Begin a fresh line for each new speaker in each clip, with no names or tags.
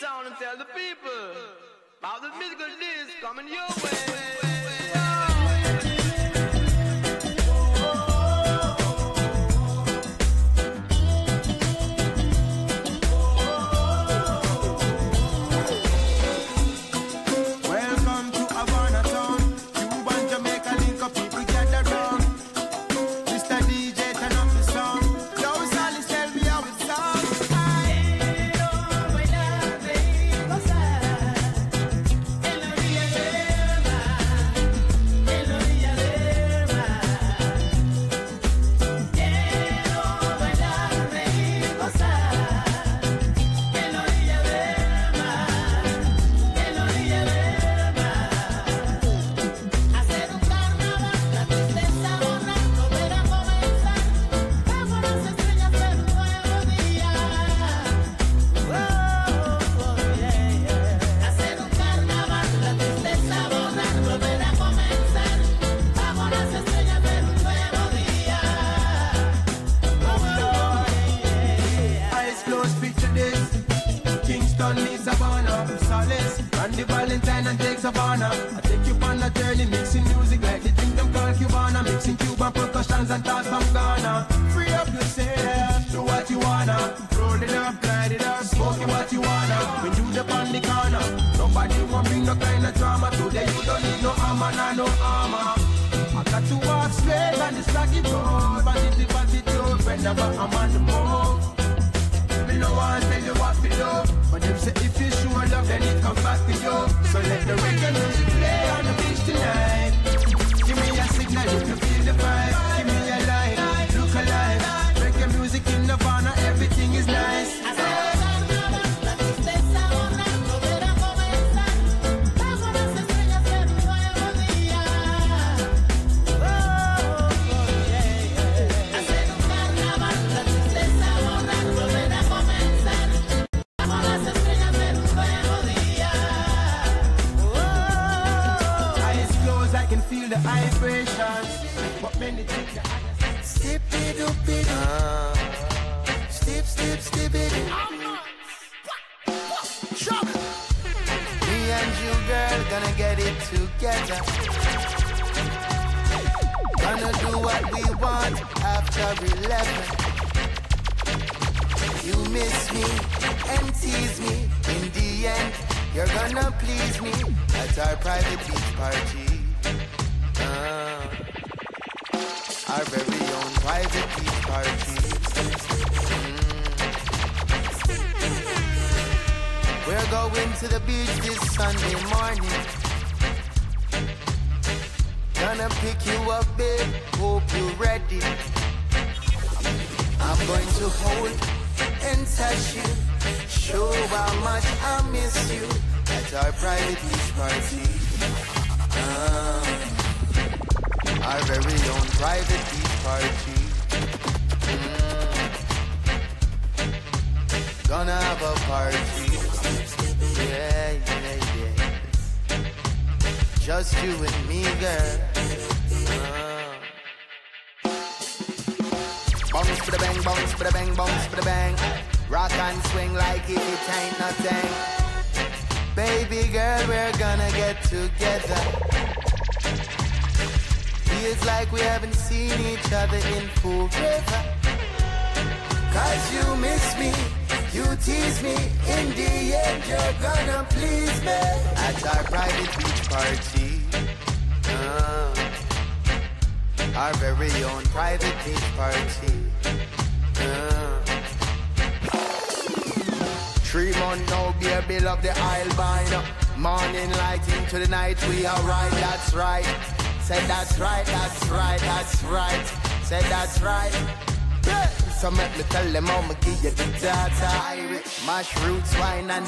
town and tell the people about the musical disc coming your way.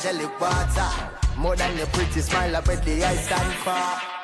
Angelic water. More than your pretty smile, I bet the I stand for.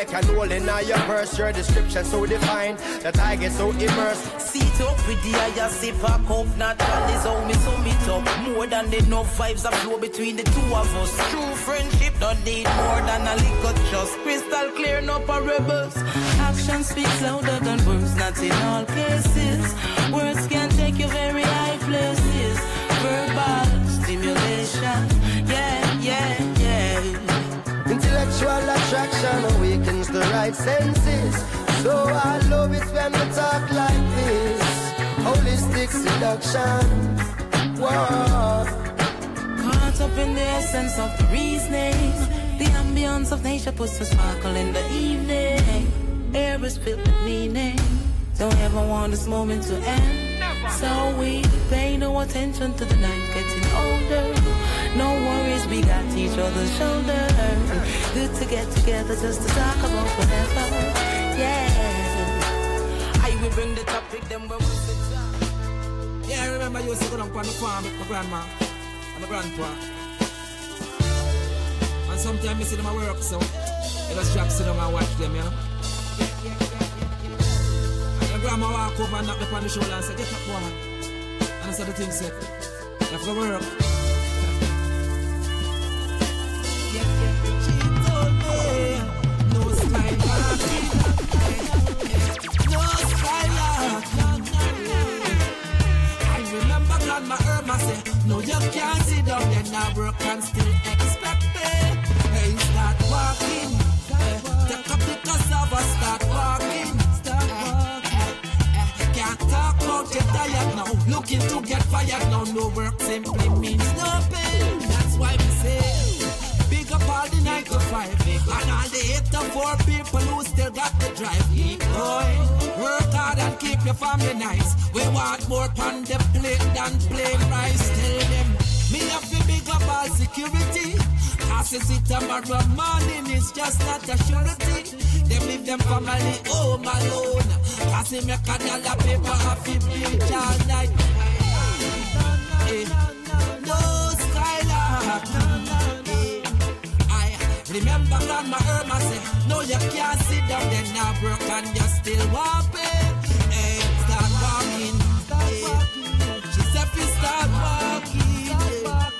like
an
hole in your verse. Your description so defined that I get so immersed.
Seat up with the higher I a cup, natural is how me sum it up. More than enough vibes that flow between the two of us. True friendship don't need more than a liquor trust. Crystal clear, no parables. Action speaks louder than words, not in all cases. Words can take you very high places. Verbal stimulation.
Seduction awakens the right senses. So I love it when we talk like this. Holistic seduction. Whoa.
Caught up in the essence of the reasoning. The ambience of nature puts a sparkle in the evening. Air is filled with meaning. Don't ever want this moment to end. So we pay no attention to the night getting older. No worries, we got each other's shoulder. Good to get together just to talk about whatever. Yeah. I will bring the topic, then when we sit down.
Yeah, I remember you down on the farm with my grandma and my grandpa. And sometimes I see them at work, so I just drop sit and watch them, you know. And my grandma walk over and knock me on the shoulder and say, get up, boy. And I said the thing said, you have to work. Can't sit down there now, work and still expect it. Hey, start walking. Take up the cassava, start walking. Start walking. Can't talk about you tired now. Looking to get fired now. No work simply means no pay. That's why we say, Big up all the 9 to 5 And all the 8 to 4 people who still got the drive Keep going Work hard and keep your family nice. We want more on the plate than plain rice. Tell them Me have to big up all security. Cause you see tomorrow morning is just not a surety. Them leave them family home alone. Cause they make a dollar paper the beach all night. Eh, No skylark remember grandma Irma say, No, you can't sit down there now, broke and you still walking. Hey, start walking. Hey. She said, "Fi start walking. Wow.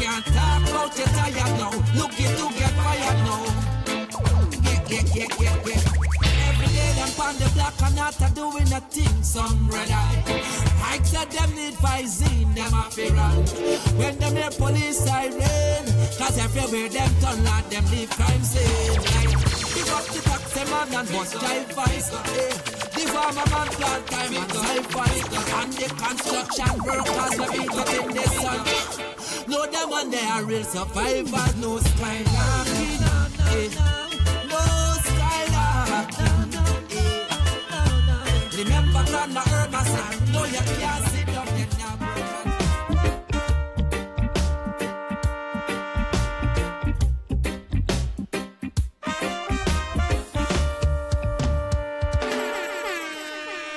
Can't talk about you tired now. Looking to get fired now. On the block and not a doing a thing, some red eye. I said them need Visine, them a run. When them hear police siren, cause everywhere them turn like them leave crime scene. Like, pick up the taxi man and bus drive vice. The farmer man plant time and sci-fi. And the construction workers we beat up in the sun. No, them one they are real survivors, no skylarking. Eh,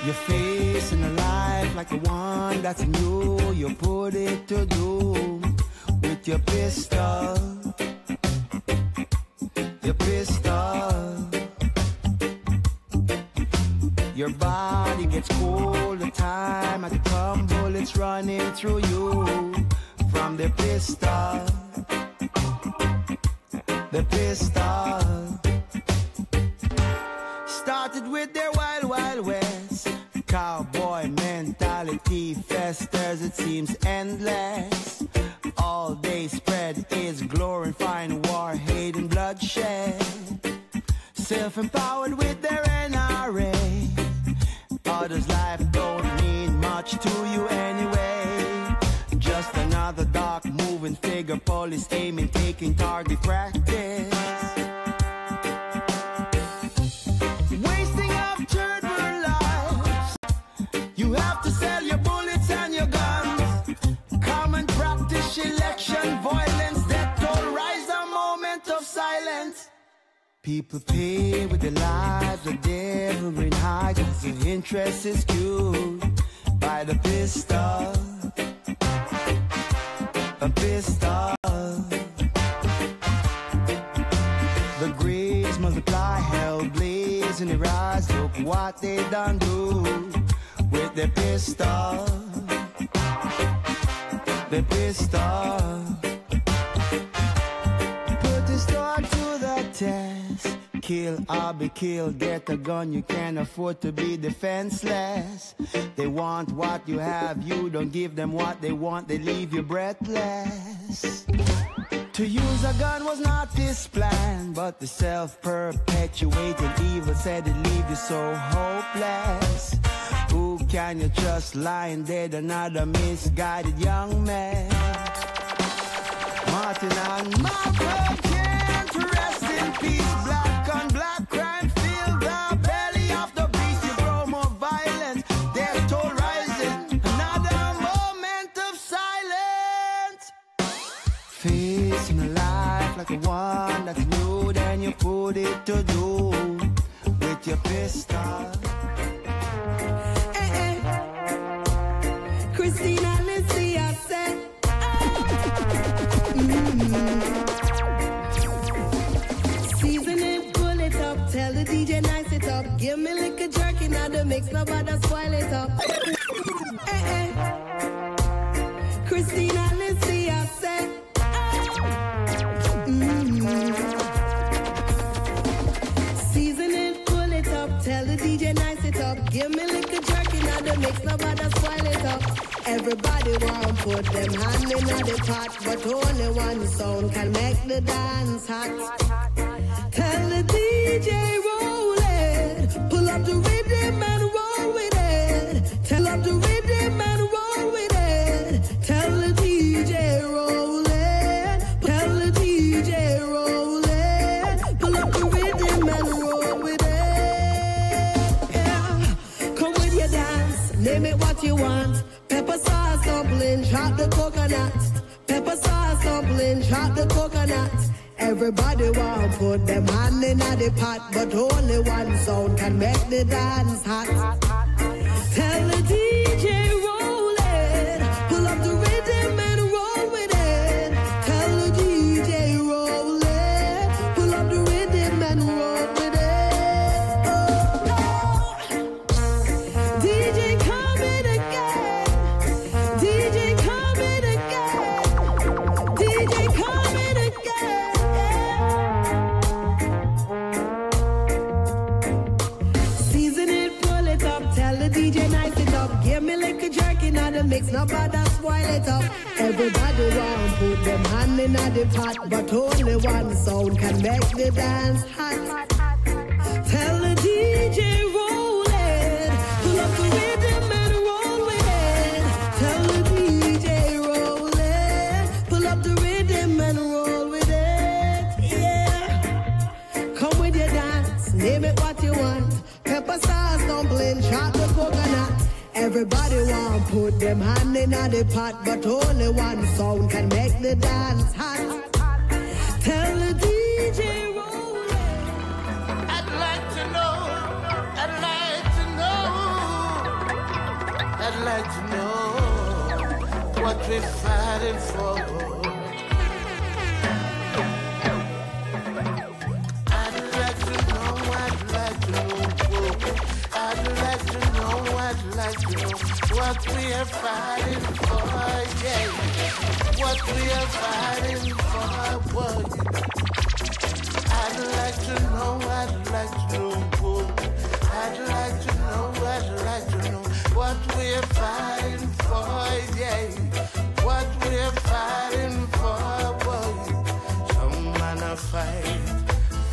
You're facing a life like the one that's new. You put it to do with your pistol. Your pistol. Your body gets cold the time I come bullets running through you from the pistol. The pistol. Started with their wild, wild west. Cowboy mentality festers, it seems endless. All they spread is glorifying war, hate, and bloodshed. Self empowered figure, police aiming, taking target practice. Wasting of children lives. You have to sell your bullets and your guns. Come and practice election violence. That toll rise a moment of silence. People pay with their lives, the devil in high, the interest is skewed by the pistol. A pistol. The graves multiply, hell blaze in the rise. Look what they done do with the pistol. The pistol. Put the sword to the test. Kill, I'll be killed. Get a gun, you can't afford to be defenseless. They want what you have, you don't give them what they want, they leave you breathless.
To use a gun was not this plan, but the self-perpetuating evil said it leave you so hopeless. Who can you trust lying dead? Another misguided young man. Martin and Malcolm can't rest in peace. Black black like a one that's new, then you put it to do with your pistol.
Eh, eh. Christina Lucia said, mm. Season it, pull it up, tell the DJ nice it up. Give me liquor jerky, now the mix, nobody spoil it up. Eh, Give me liquor jerky, now the mix, nobody spoil it up. Everybody want put them hand in the pot, but only one sound can make the dance hot. Tell the DJ roll it, pull up the rhythm sauce dumpling, chop the coconut. Pepper sauce dumpling, chop the coconut. Everybody want put them hand in the pot, but only one sound can make the dance hot. Tell the mix, nobody spoil it up. Everybody want put them hand in the pot, but only one sound can make the dance hot. Everybody want put them hand in the pot, but only one sound can make the dance hot. Tell the DJ roll it.
I'd like to know, I'd like to know, I'd like to know what we're fighting for. Like know what we are fighting for, yeah. What we are fighting for, boy. I'd like to know, I'd like to know. I'd like to know, I'd like to know what we're fighting for, yeah. What we're fighting for, boy. Some man a fight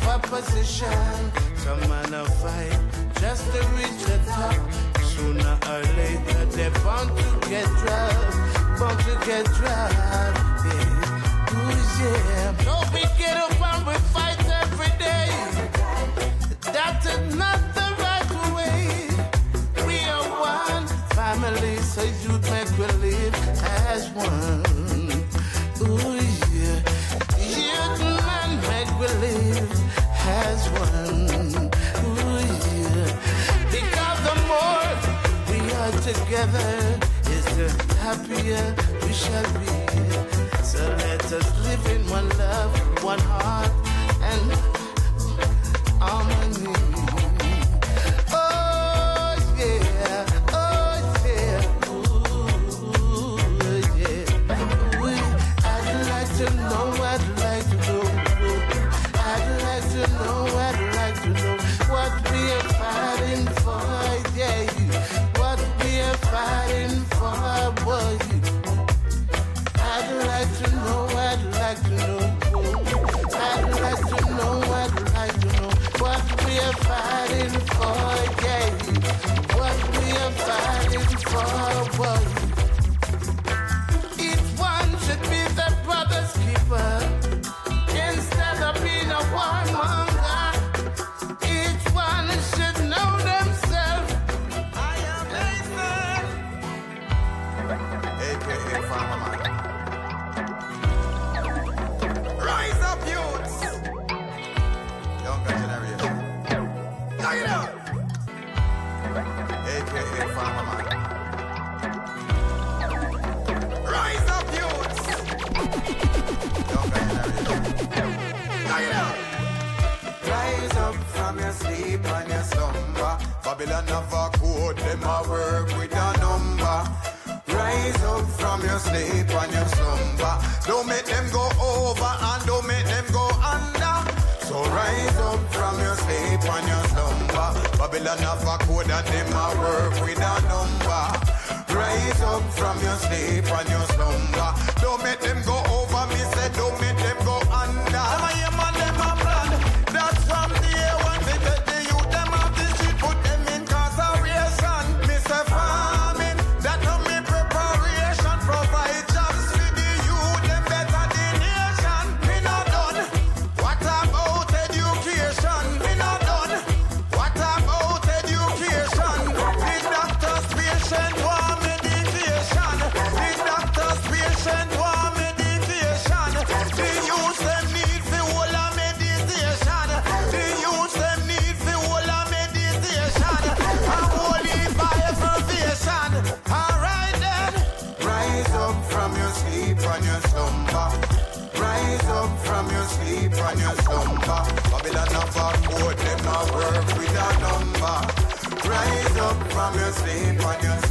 for position, some man a fight just to reach the top. Sooner or later, they're bound to get dropped, bound to get dropped, yeah. Ooh, yeah. So we get up and we fight every day. That is not the right way. We are one family, so you make we live as one. Ooh, yeah. Youth man make we as one. Together, is the happier we shall be. So let us live in one love, one heart, and harmony.
your sleep and your slumber. Don't make them go over and don't make them go under. So rise up from your sleep and your slumber. Babylon have a code that them a work with a number. Rise up from your sleep and your slumber. Don't make them I'm just sleep on your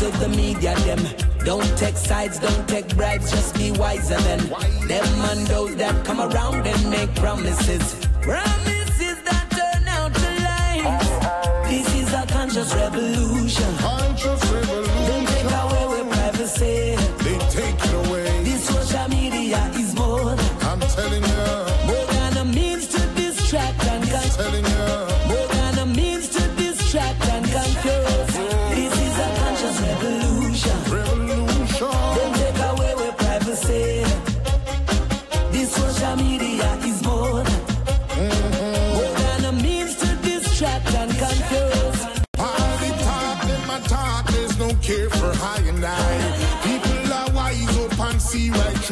to the
media them. Don't take sides, don't take bribes, just be wiser than them and those that come around and make promises. Run!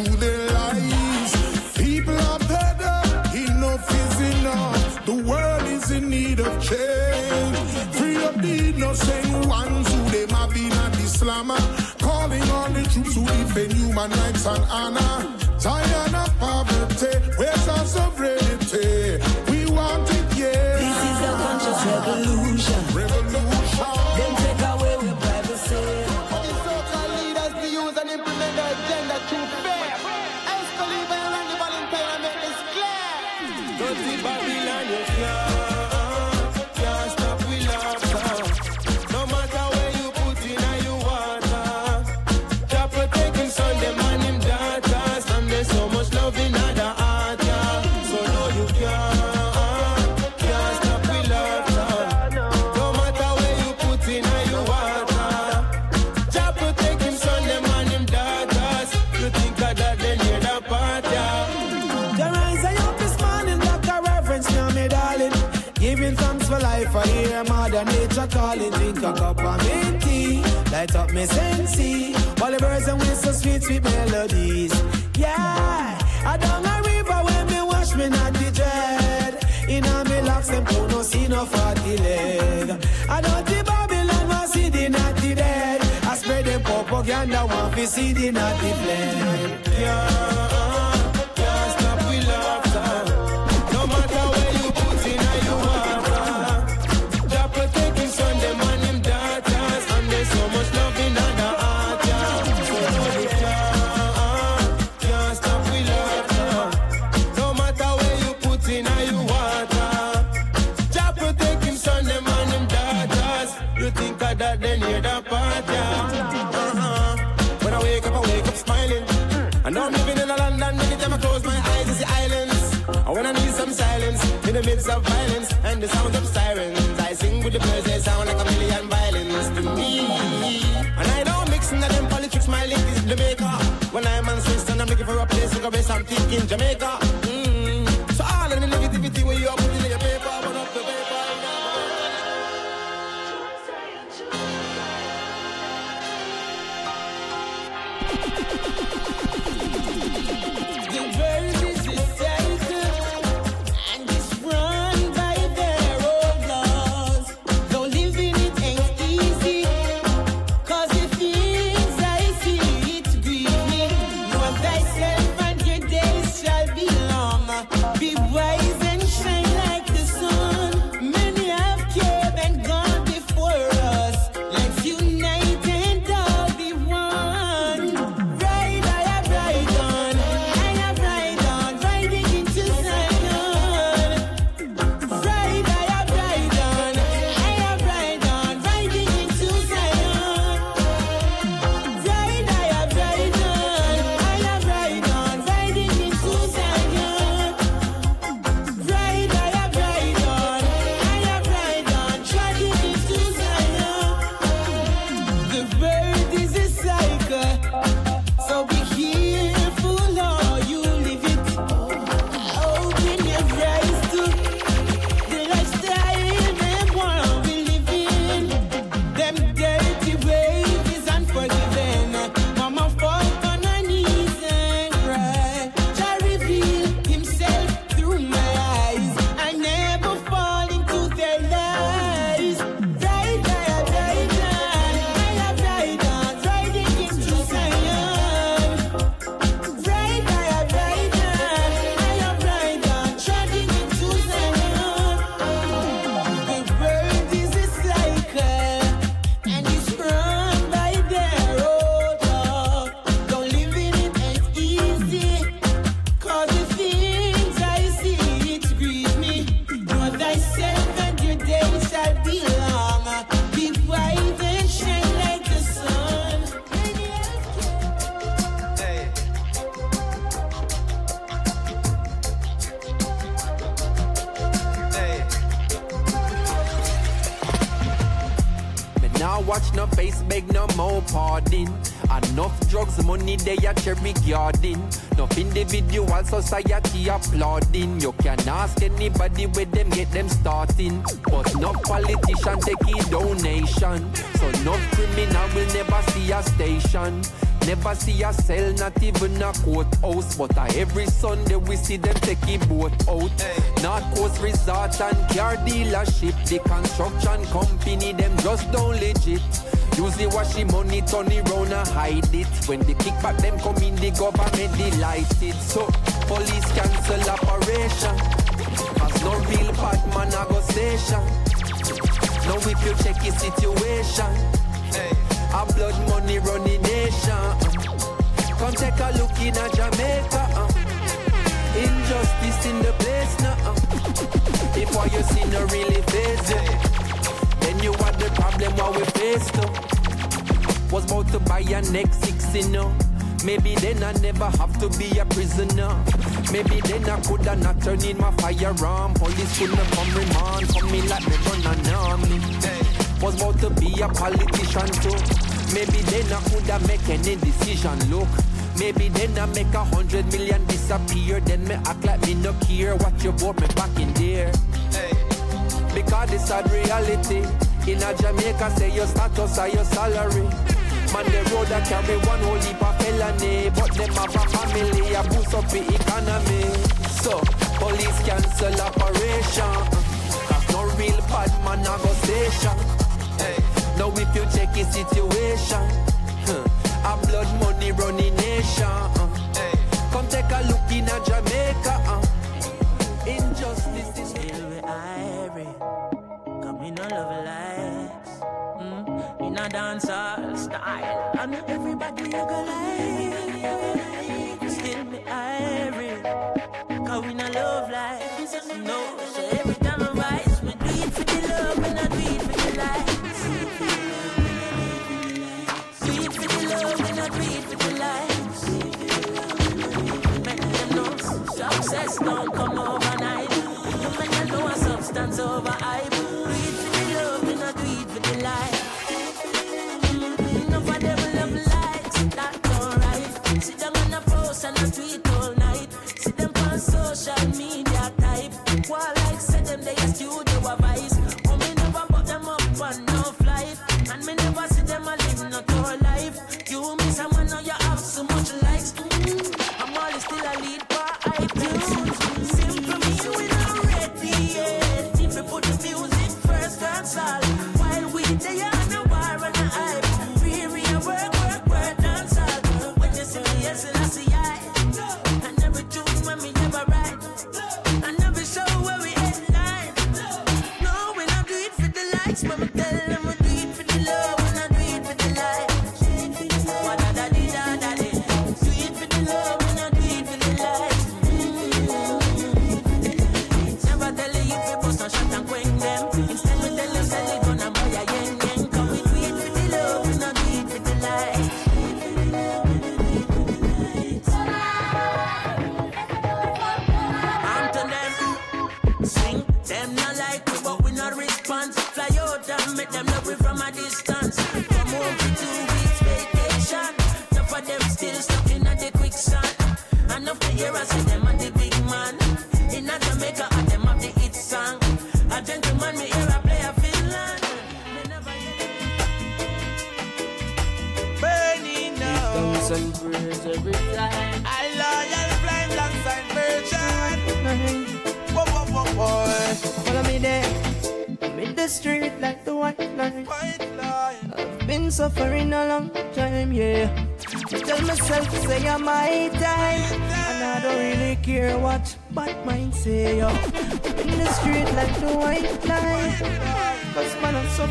to
their lies. People are fed up, enough is enough. The world is in need of change. Free of the innocent ones who they might be not Islam. Calling on the troops to defend human rights and honor.
cock up on me tea, light up me sensei. While the birds and whistle sweet, sweet melodies. Yeah, I don't a river when me wash me not the dread. In a me locks them pull no see no fatty leg. I don't the Babylon was see the natty dead. I spread
the
propaganda, want fi see the natty flame. Yeah. Midst of violence and the sounds of sirens. I sing with the birds, they sound like a million violins to me. And I don't mix in them politics, my link is Jamaica. When I'm on Swiss and I'm looking for a place to go base, I'm thinking Jamaica.
Politician take a donation. So no criminal will never see a station. Never see a cell, not even a courthouse. But uh, every Sunday we see them take a boat out. North Coast Resort and car dealership. The construction company, them just don't legit. Usually wash the money, turn it round and hide it. When they the kickback them come in, the government delighted. So police cancel operation. Cause no real bad man a go station. Now if you check the situation, a blood money running nation. uh. Come take a look in a Jamaica. uh. Injustice in the place now. uh. If what you see no really face it, then you are the problem what we face too. Was about to buy a next six, you know. Maybe then I never have to be a prisoner. Maybe then I coulda not turn in my firearm. Police couldn't come remand, for me like me army. Was about to be a politician too. Maybe then I coulda make any decision. Look, maybe then I make a hundred million disappear. Then me act like me no care. What you bought me back in there. Because this sad reality. In a Jamaica, say your status or your salary. Man, the road that carry one whole heap of felony. But them have a family, a boost up the economy. So, police cancel operation bad man I go station. Now if you check his situation, a blood money
running eh, nation. Uh. Come take a look in a Jamaica.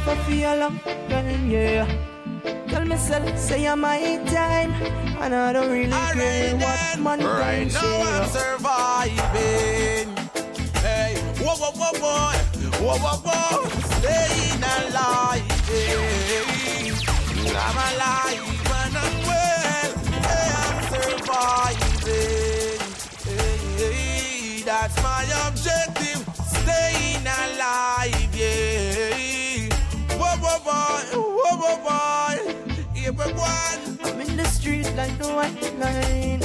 up for a long time, yeah. Tell myself, say I'm my time, and I don't really care what man
right
can
now
say.
I'm surviving. Hey, whoa, whoa, whoa, whoa, whoa, whoa, whoa, staying alive. Hey, I'm alive and I'm well. Hey, I'm surviving. Hey, hey, that's my objective. oh boy, everyone.
I'm in the street like the white line.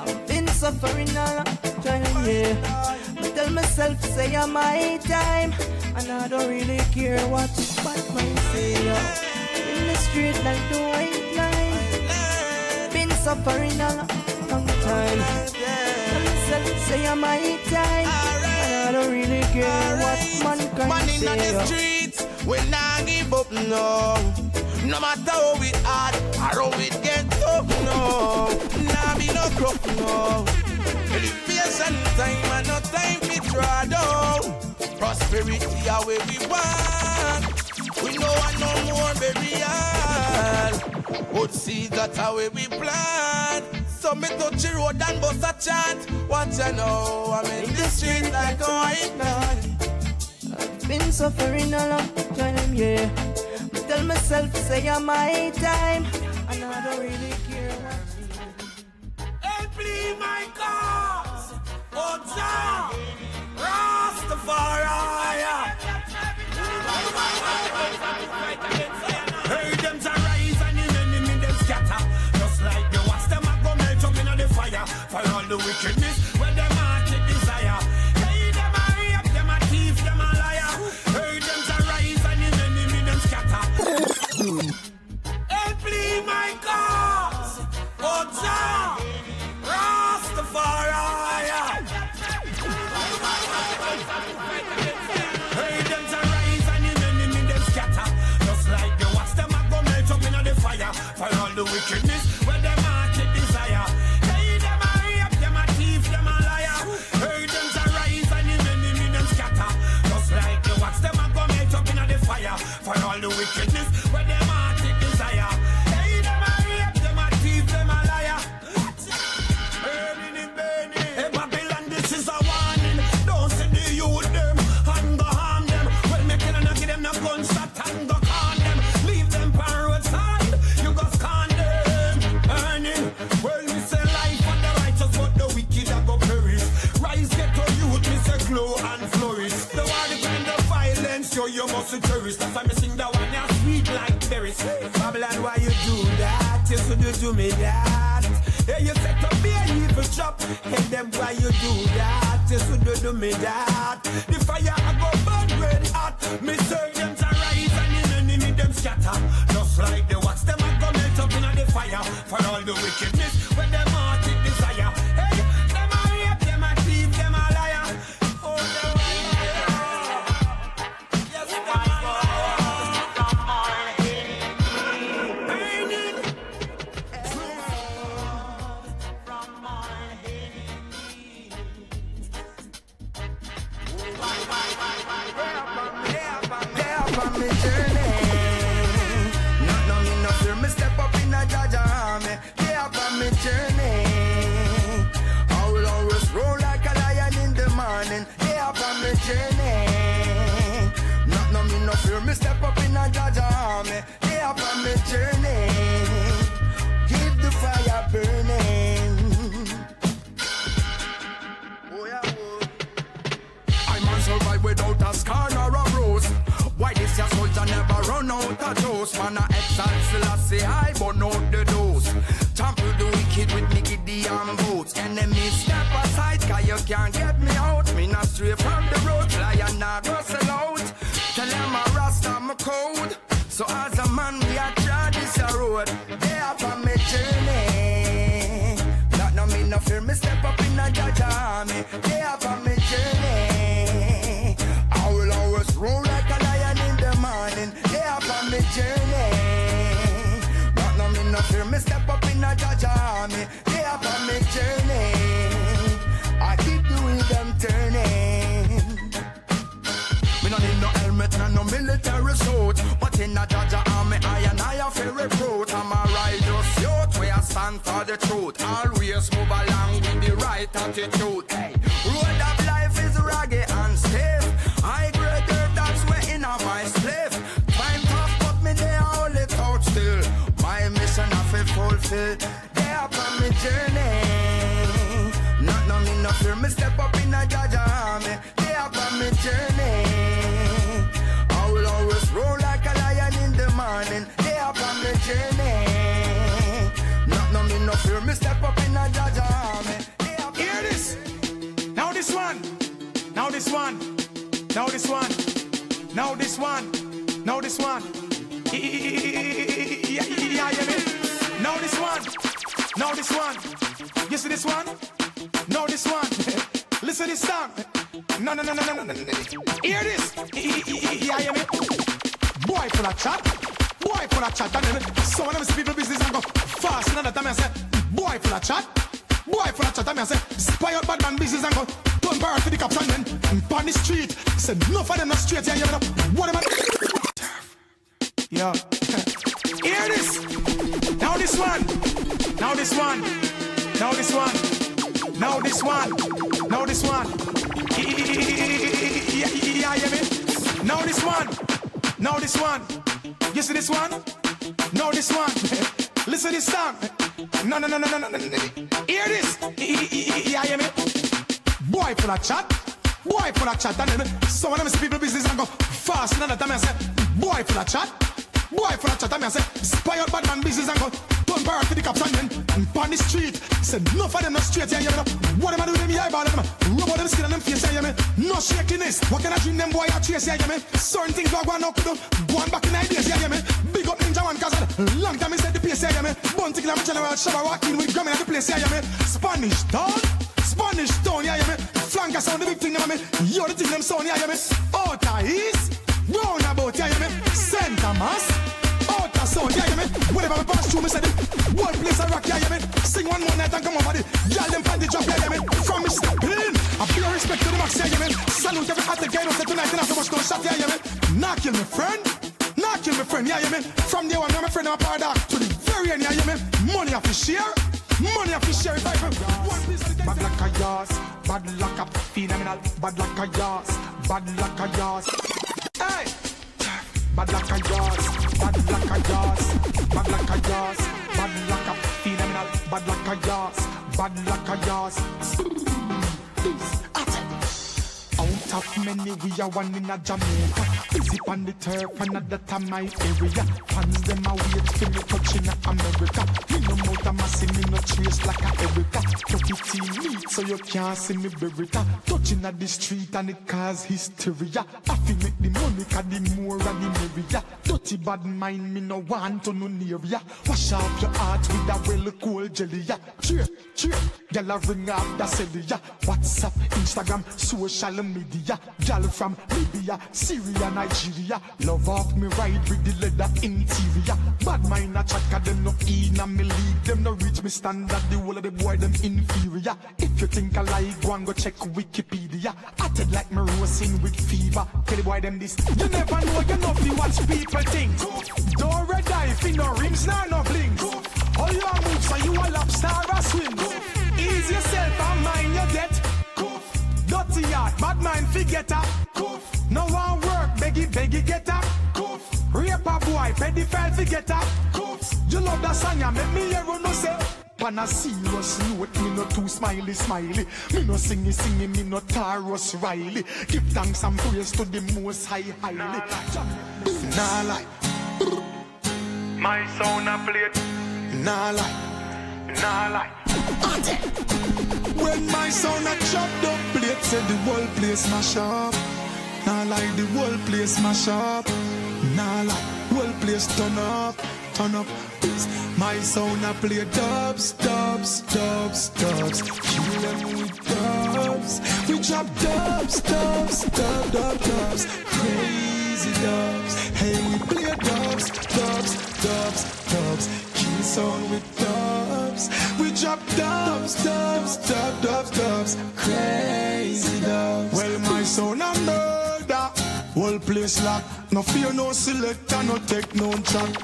I've been suffering a long time, yeah. I tell myself, say I'm my time, and I don't really care what bad man say. I'm in the street like the white line. Been suffering a long, time. Tell myself, say I'm my time, and I don't really care what man can
man
say.
Man
in the
streets, we not give up, no. No matter how it hard or how it get tough, no. Nah, be no crook, no. Patience and time and no time we try down. Prosperity are where we want. We know I no more burial. Good seed that are we plant. So me touch the road and bust a chant. What you know, I'm in, in the street like a white man.
I've been suffering a long time, yeah tell myself, say I'm my time, and I don't really care. What
Hey, please, my cause,
oh, John, Rastafari. Fight against the wickedness.
familiar you mean? From day one, I'm a friend of Pada to the very end, you mean? Money I to share. Money I to share if I can.
Bad luck a yas, bad luck a phenomenal. Bad luck a yas, bad luck a yas. I one in a Jamaica. Busy on the turf, another time my area. Fans them a wait for me touching a America. Me no motor massy, me no trace like a Erica. Dirty meat, so you can't see me berita. Touching at the street and it cause hysteria. I feel make the money, cause the more and the merrier. Dirty bad mind, me no want to no near ya. Wash off your heart with a well cool jelly, ya. Cheer, cheer, gyal a ring off the celly, ya. WhatsApp, Instagram, social media. Gyal from Libya, Syria, Nigeria. Love off me ride with the leather interior. Bad mind a chat, cause them no in a me league. Them no reach me standard, the whole of the boy them inferior. If you think I lie, go and go check Wikipedia. Acted like me roasting with fever. Tell the boy them this. You never know, you know fi watch people think. Don't red eye, fi no rims, nah no blink. All your moves, are you a lobster or swim. Ease yourself and mind you get. Dirty heart, bad mind forget her. No one work, beggy beggy get up. Rape a boy, pedophile forget her. You love that song, ya make me hear no say. On a serious note, me no too smiley smiley. Me no singy singy, me no Tarrus Riley. Give thanks and praise to the most high highly. Nah lie.
My sound a plate.
Nah lie.
Nah lie.
When my son a chop the plate, said the whole place mash up. Nah lie, the whole place mash up. Nah lie, whole place turn up, turn up. My son a play dubs, dubs, dubs, dubs. Kill them with dubs. We drop dubs, dubs, dub, dub, dubs. Crazy dubs. Hey, we play dubs, dubs, dubs, dubs. Kill sound with dubs. Drop dubs, dubs, dub, dubs, dubs. Crazy dubs. Well, my son a murder. Whole place lock. No fear, no selector, no take no chat.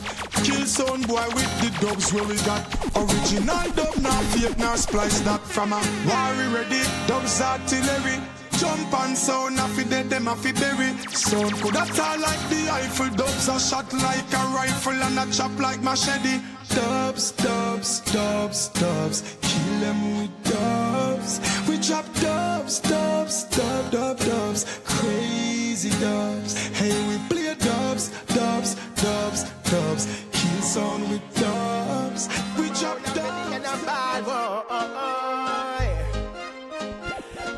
Kill sound boy with the dubs where we got original dub, not fake, not splice that from a worry ready. Dubs artillery. Jump and sound, a fi dead, them a fi bury. Sound could a tall like the Eiffel. Dubs a shot like a rifle and a chop like machete. Dubs, dubs, dubs, dubs. Kill them with dubs. We drop dubs, dubs, dub, dub, dubs. Crazy dubs. Hey, we play dubs, dubs, dubs, dubs. Kill sound with dubs. We drop dubs.
A.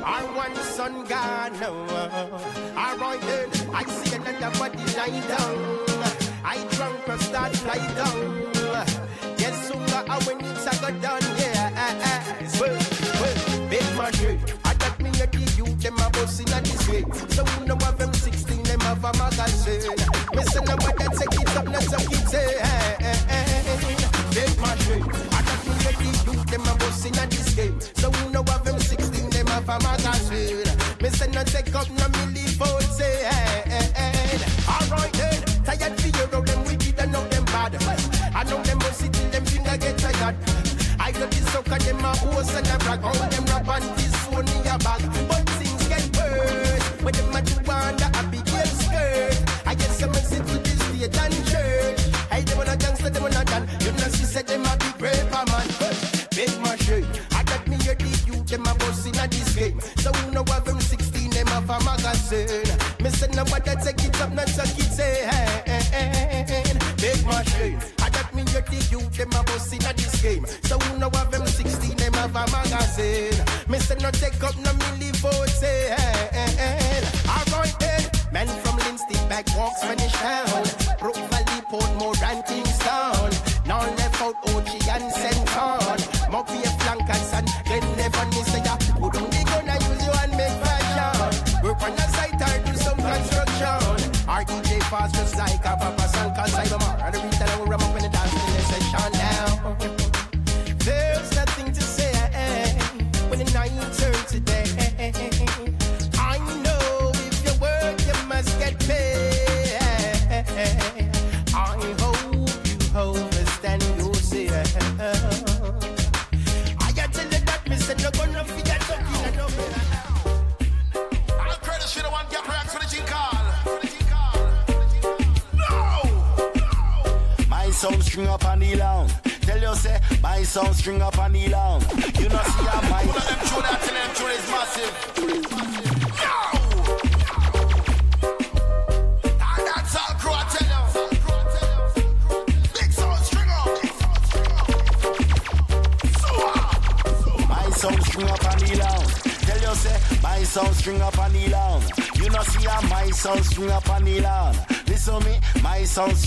I want the sun gone. Alright then, I see another body lie down. I drunk and start fly down. Go done, yeah. Well, well, big money. I got me at the youth, them a bossing at this way. So who know of them 16, them have a magazine. Missing them what that take it up, so kids, eh. Big money. I got me at the youth, them a bossing at this game. So who know of them 16, them have a magazine. Missing no take up, no milli sucker, them a horse and a brag. All them rap on this one in your bag. But things get worse when them a do under a big girl skirt. I guess some sit to this state and church. Hey, them on a gangster, them on a gun. You know she said them a big raper man. Big machine. I got me a the youth, them a boss in a this game. So who know of them 16, them a magazine. Me say that take it up, not so kids say. Big machine. I me a the youth, them a boss in this game. So who know of them 16, them have a magazine. Me say no take up, no milli votes. Eh, eh, eh, say, alright then. Men from Linstead back walk Spanish town. Brook Valley, Portmore, and Kingston. Now left out OG and Centron. Mopey, Flankers, and Glen Devon. Me say ya, put on the gun and use you and make fashion. Work on the site or do some construction. RDJ fast just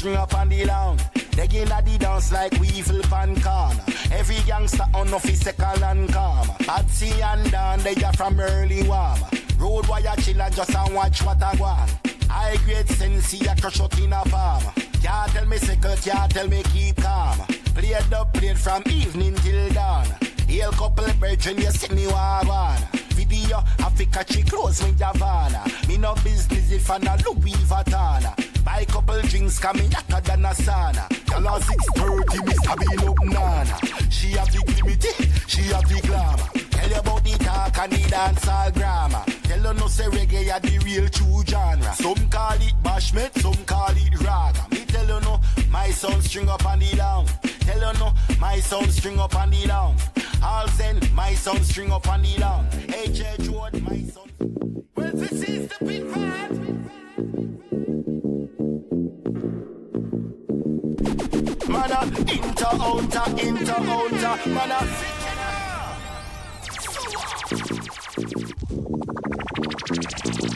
sound up on the lawn. They get a the dance like weevil pan corner. Every youngster on no physical and calm. Patsy and Dan, they are from early warm. Road wire chill and just and watch what I want. I grade sense, see a crush out in a palm. Can't tell me secret, can't tell me keep calm. Played up, played from evening till dawn. Hail couple brethren, you see me one Video, Africa, she close me Javana. Me no business if I not Louis Vuitton. Buy couple drinks, coming hotter than a sauna. Girl on 630, me stabbing up nana. She have the glimity, she have the glamour. Tell you about the talk and the dancehall grammar. Tell you no say reggae are the real true genre. Some call it bashment, some call it ragga. Me tell you no, my sound string up on the down. Tell you no, my sound string up on the down. All then, my sound string up on the down. H.H. Ward, my sound. Well, this is the big vibe. Inter, outer, inter, outer, mana. Mana inter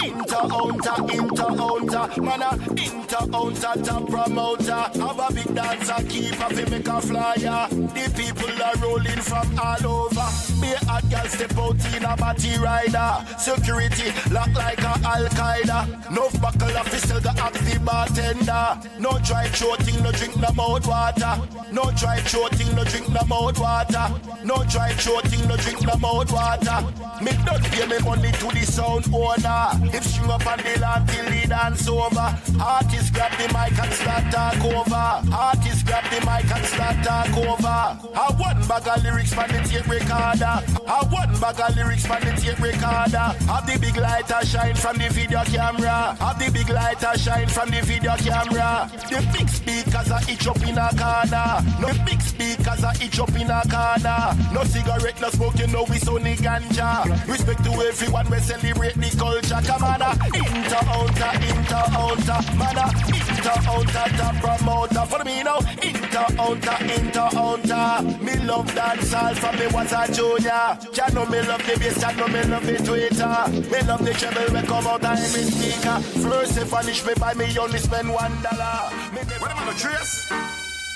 ounter, inter ounter, mana inter ounter top promoter. Have a big dancer, keep a fi make a flyer. The people are rolling from all over. Be a hot girl step out in a batty rider. Security lock like a Al Qaeda. No buckle of still the active bartender. No dry throating, no drink no mouth water. No dry throating, no drink no mouth water. No dry throating, no drink no mouth water. Me don't pay me money to the sound owner. If string up on the land till the dance over. Artists grab the mic and start talk over. Artists grab the mic and start talk over. I one bag of lyrics for the tape recorder. I one bag of lyrics for the tape recorder. Have the big lighter shine from the video camera. Have the big lighter shine from the video camera. The big speakers are each up in a corner. No big speakers are each up in a corner. No cigarette, no smoke, you know we Sony ganja. Respect to everyone, we celebrate the culture come on. Inter, outer, inter, outer, man. Inter, outer, top promoter. For me now, inter, outer, inter, outer. Me love dancehall from me was a junior. Ya know me love the bass, ya know me love the tweeter. Me love the treble, we come out and me speaker. First, if punish me by me, only spend one dollar. Me. What am I, the trace?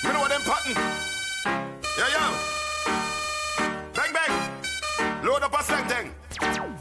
Me know what them pattern. Yeah, yeah. Bang, bang. Load up a slang thing.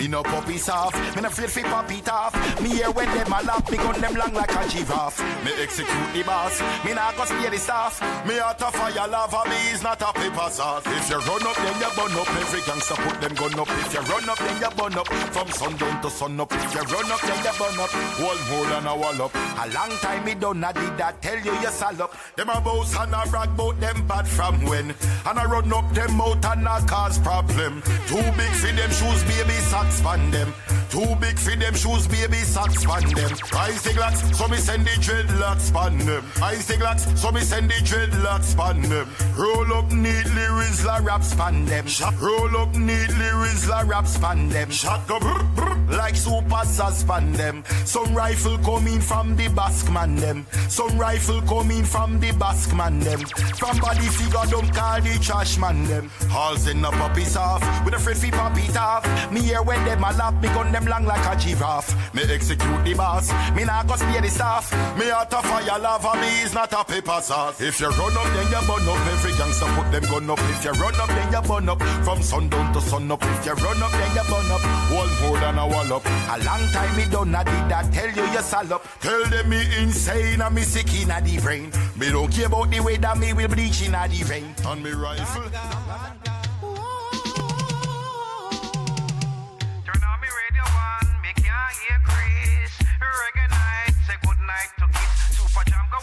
Me no puppy soft, me no afraid fi pop it off. Me here when them a laugh, me gun them long like a giraffe. Me execute the boss, me nah go spare the staff. Me out of fire lava, me is not a paper sauce. If you run up, then you burn up. Every gangster put them gun up. If you run up, then you burn up. From sundown to sun up. If you run up, then you burn up. One more than a wall up. A long time me done, I did that. Tell you you sal up. Them a boast and a brag bout them bad from when. And I run up them out and I cause problem. Too big for them shoes, baby sock span them. Too big for them shoes, baby socks span them. The glass, so me send the dreadlocks span them. The glass, so me send the dreadlocks span them. Roll up neatly, Rizla rap span them. Shot. Roll up neatly, Rizla rap span them. Shot go brr, brr, like super span them. Some rifle coming from the Basque man them. Some rifle coming from the Basque man them. From body figure, don't call the trash man them. All send up puppies off with a friend fi pop it off. Me here when them a laugh, me gun them long like a giraffe. Me execute the boss, me nah go spare the staff. Me out of fire lava, me is not a paper sauce. If you run up, then you burn up. Every gangster put them gun up. If you run up, then you burn up. From sundown to sun up. If you run up, then you burn up. One more than a wall up. A long time me done, I did that. Tell you you sal up. Tell them me insane and me sick in the brain. Me don't care about the way that me will bleach in the vein. On me rifle.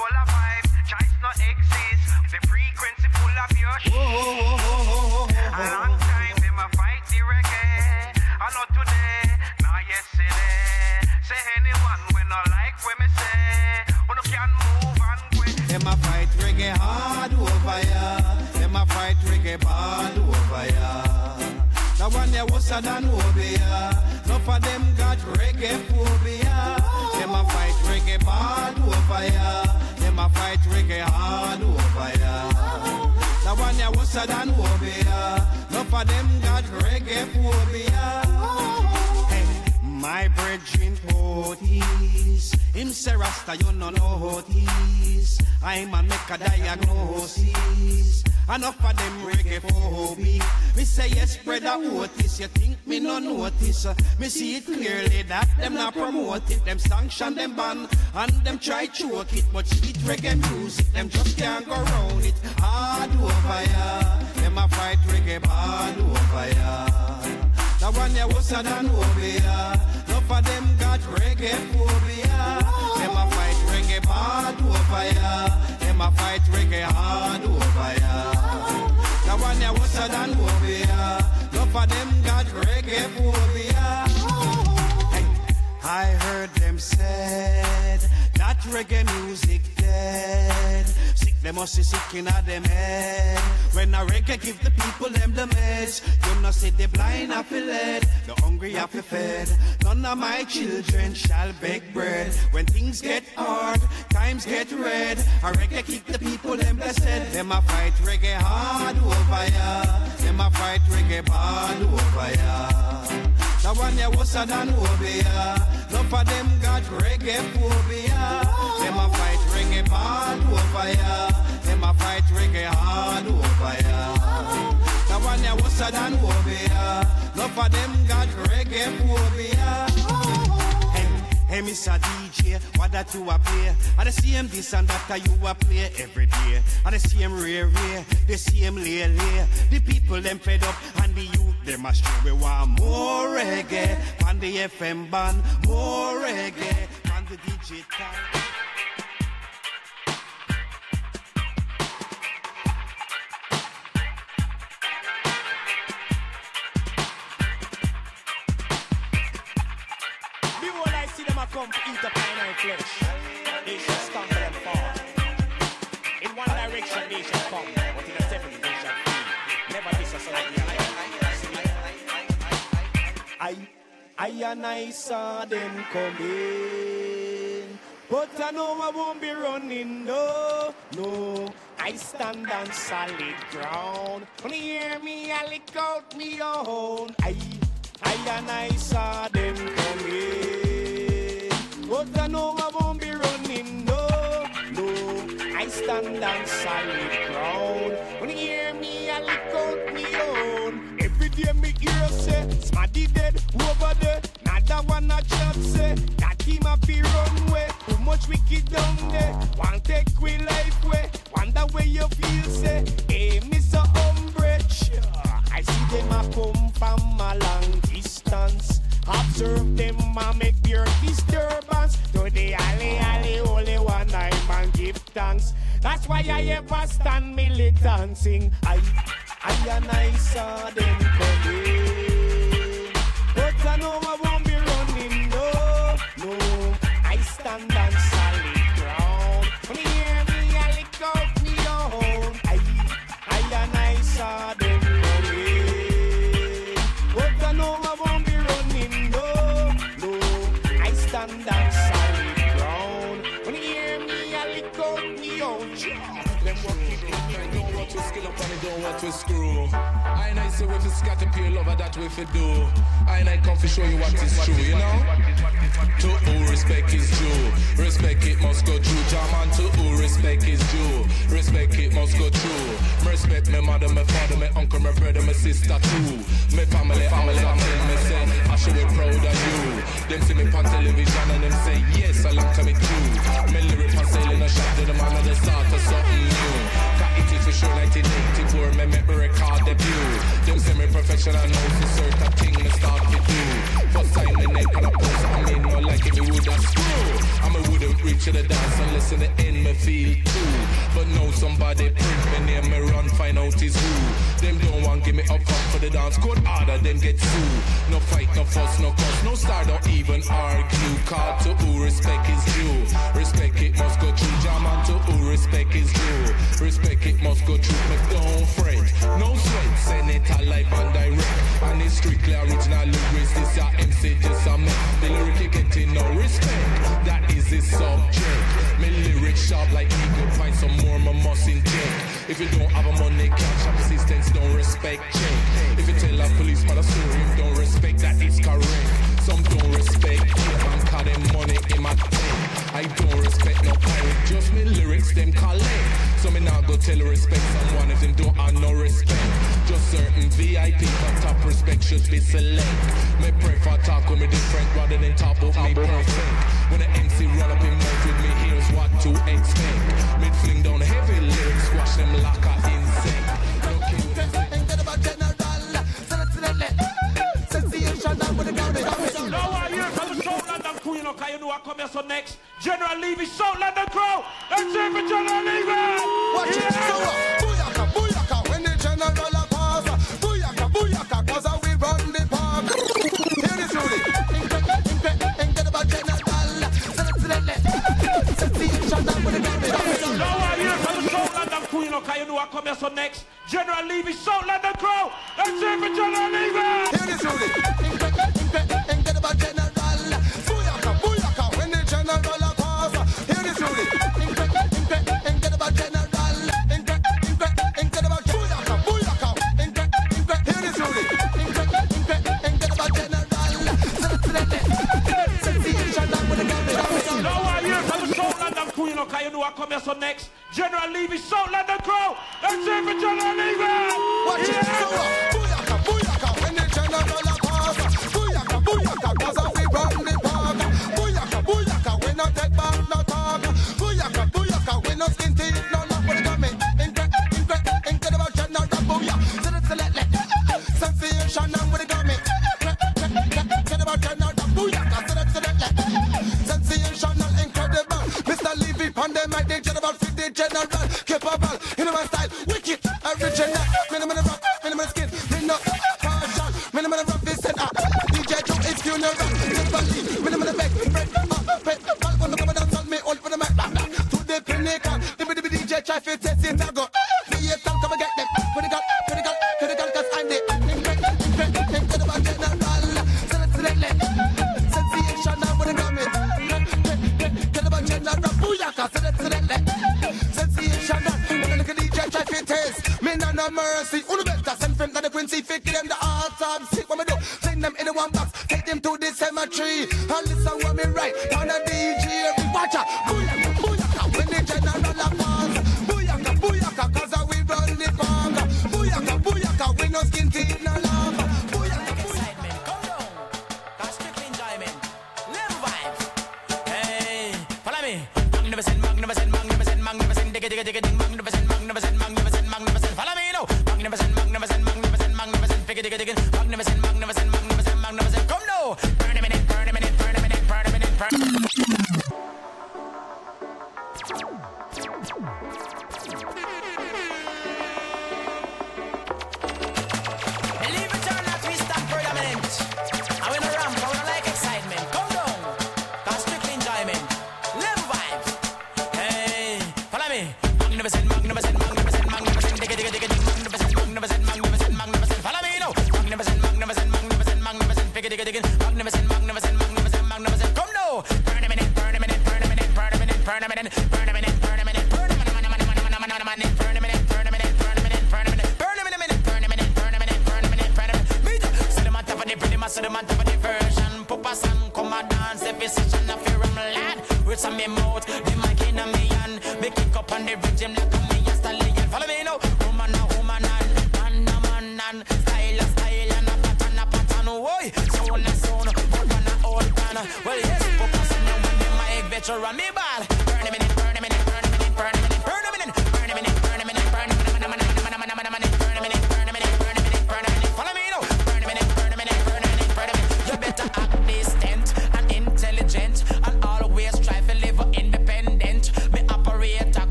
Whole of vibe. Choice no exist. The frequency full of your shit. A long time them a fight the reggae. I know today, not yesterday. Say anyone we no like when me say, we no can move and go.
Them a fight reggae hard over ya. Them a fight reggae bad over ya. The one that was a than Obeah. Enough of them got reggae phobia. Them a fight reggae bad over ya
Them a fight reggae hard over ya. The one ya a than ya. No for them got reggae phobia. My brethren oh, poties. Him say Rasta, you no is. I'm a make a diagnosis. Enough of them reggae phobia. Me say yes, brother Otis. You think me no notice? Me see it clearly that them not promote it. Them sanction them ban and them try choke it. But shit reggae music, them just can't go round it. Hard over ya. Them a fight reggae bad over ya. One ya was a than ya. Enough of them got reggae phobia. Them a fight reggae bad over ya. Them a fight reggae hard over ya. The one was a than ya. Enough of them got reggae phobia. Hey, I heard them said that reggae music dead. Them must be sick in them head. When a reggae give the people them the meds, you know see the blind have to led, the hungry have to fed. None of my children shall beg bread. When things get hard, times get red. A reggae keep the people them blessed. Them a fight reggae hard over ya. Them a fight reggae bad over ya. The one ya was a than ya. None of them got reggae phobia. Them a fight reggae bad over ya. Them a fight reggae hard over ya. The one ya was a than ya. None of them got reggae phobia. Hey, Mr. DJ, what that you a play? I the same this and that you a play every day. I the same rare rare, the same lay lay. The people them fed up and the youth them a stray. We want more reggae on the FM band, more reggae on the digital.
They stumble and fall. In one direction they come, but in a seventh they flee. Never disassociate. I, and I saw them coming, but I know I won't be running. No, no. I stand on solid ground. Hear me, I lick out me own. I, I and I saw them coming, but I know I won't be running. No, no. I stand on solid ground. When you hear me, I lick out me own. Every day me hear say, Smaddy dead over there. Another one a chat say, that team a fi run way. Too much wicked down there. One take we life way. Wonder where you feel say, hey Mr. Umbrage. I see them a come from a long distance. Observe them a make pure disturbance. To the alley alley only one I man give thanks. That's why I ever stand militant sing. I, I and I saw them coming. But I know I won't be running, no, no. I stand on solid ground. When you hear me, I lick and
to screw. I and I say we fi scatter pure lover that we fi do. I and I come fi show you what is true, you know. To who respect is due, respect it must go true. German to who respect is due, respect it must go true. Respect my mother, my father, my uncle, my brother, my sister too. My family, family, tell me say I should be proud of you. Them see me on television and them say yes, I like me too. Me lyric on sailing a shot to the man of the start of something new. Got it for sure 1984, me make me record debut. Them say me professional now for certain thing me start to do. First time the neck on a post, mean no like if me woulda screw. I me wouldn't reach to the dance unless in the end me feel too. But now somebody print me name, me run find out is who. Them don't want give me up front for the dance code harder, them get sued. No fight, no fuss, no cuss, no star, don't even argue. Call to who respect is due. Respect it must go through. German to who respect is due. Respect it must go through. Me don't fret, no sweat. Send it alive and direct. And it's strictly original lyrics. This your MC just a me. The lyric you getting no respect. That is his subject. My lyrics sharp like eagle, find some more, my must inject. If you don't have a money, cash up assistance, don't respect check. If you tell a police about a story, don't respect that, it's correct. Some don't respect caveman cause them money in my thing. I don't respect no pirate, just me lyrics them collect. So me not go tell respect someone if them don't have no respect. Just certain VIP but top respect should be select. Me prefer talk with me different rather than top of me perfect. When the MC run up in mouth with me, here's what to expect. Me fling down heavy lyrics, squash them like a insect.
I'm gonna go with the Kuya no kayo nuwa come so next. General Levy, show, let them grow. That's it for General Levy.
Watch yeah. it, so Booyaka, booyaka, when the general pass. Booyaka, booyaka, cause I will run the park. Hear Rudy. Incredible general.
Select, I hear from let them Kuya come so next. General Levy, show, let them grow. That's it for General Levy.
Hear Rudy. General. General
Kayanu, I come here so next. General Levy,
so let them go. That's it for General Levy. Watch
yeah. it,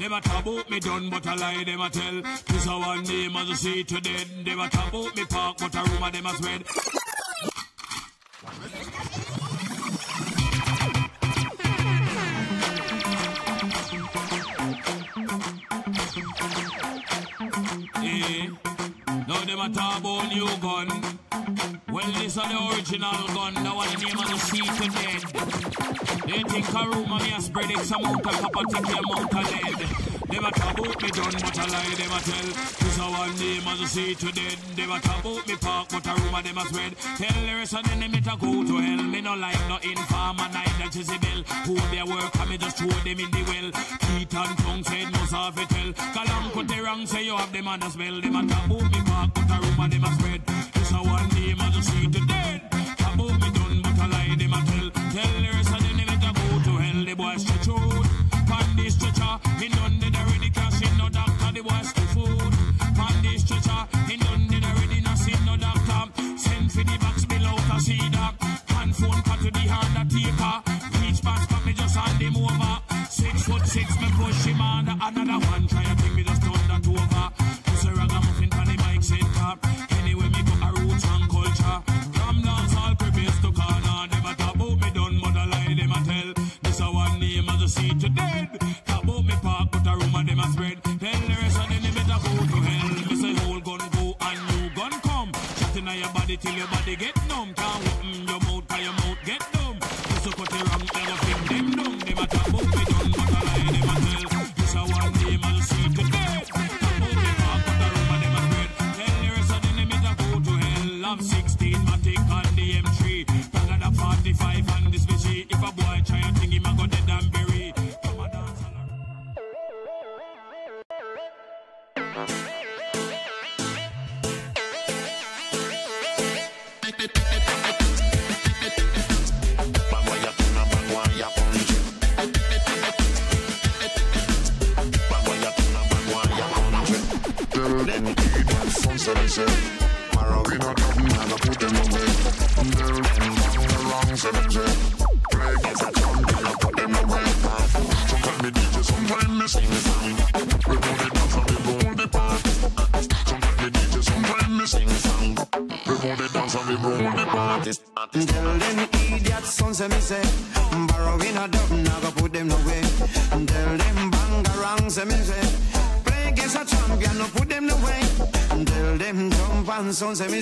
Them a
about me done, but a lie them a tell. This a one day mother see to dead. Them a talk about me park, but a and them a spread. Yeah. Now them a talk about new gun. Well, this is the original gun. Now what the name of the sheet to dead. They think a and me a spread X amount of copper, take the amount of lead. Them a talk me done, but a lie them a tell. This a one name of the sheet to dead. Them a talk me park, but a and them a spread. Tell the rest of the enemy to go to hell. Me no like no informer, neither Jezebel. Who work me just throw them in the well. And tongue said have tell. Kalam the wrong say you have them on. Them a talk me park, but a and them a spread. This a one name of the sheet to dead.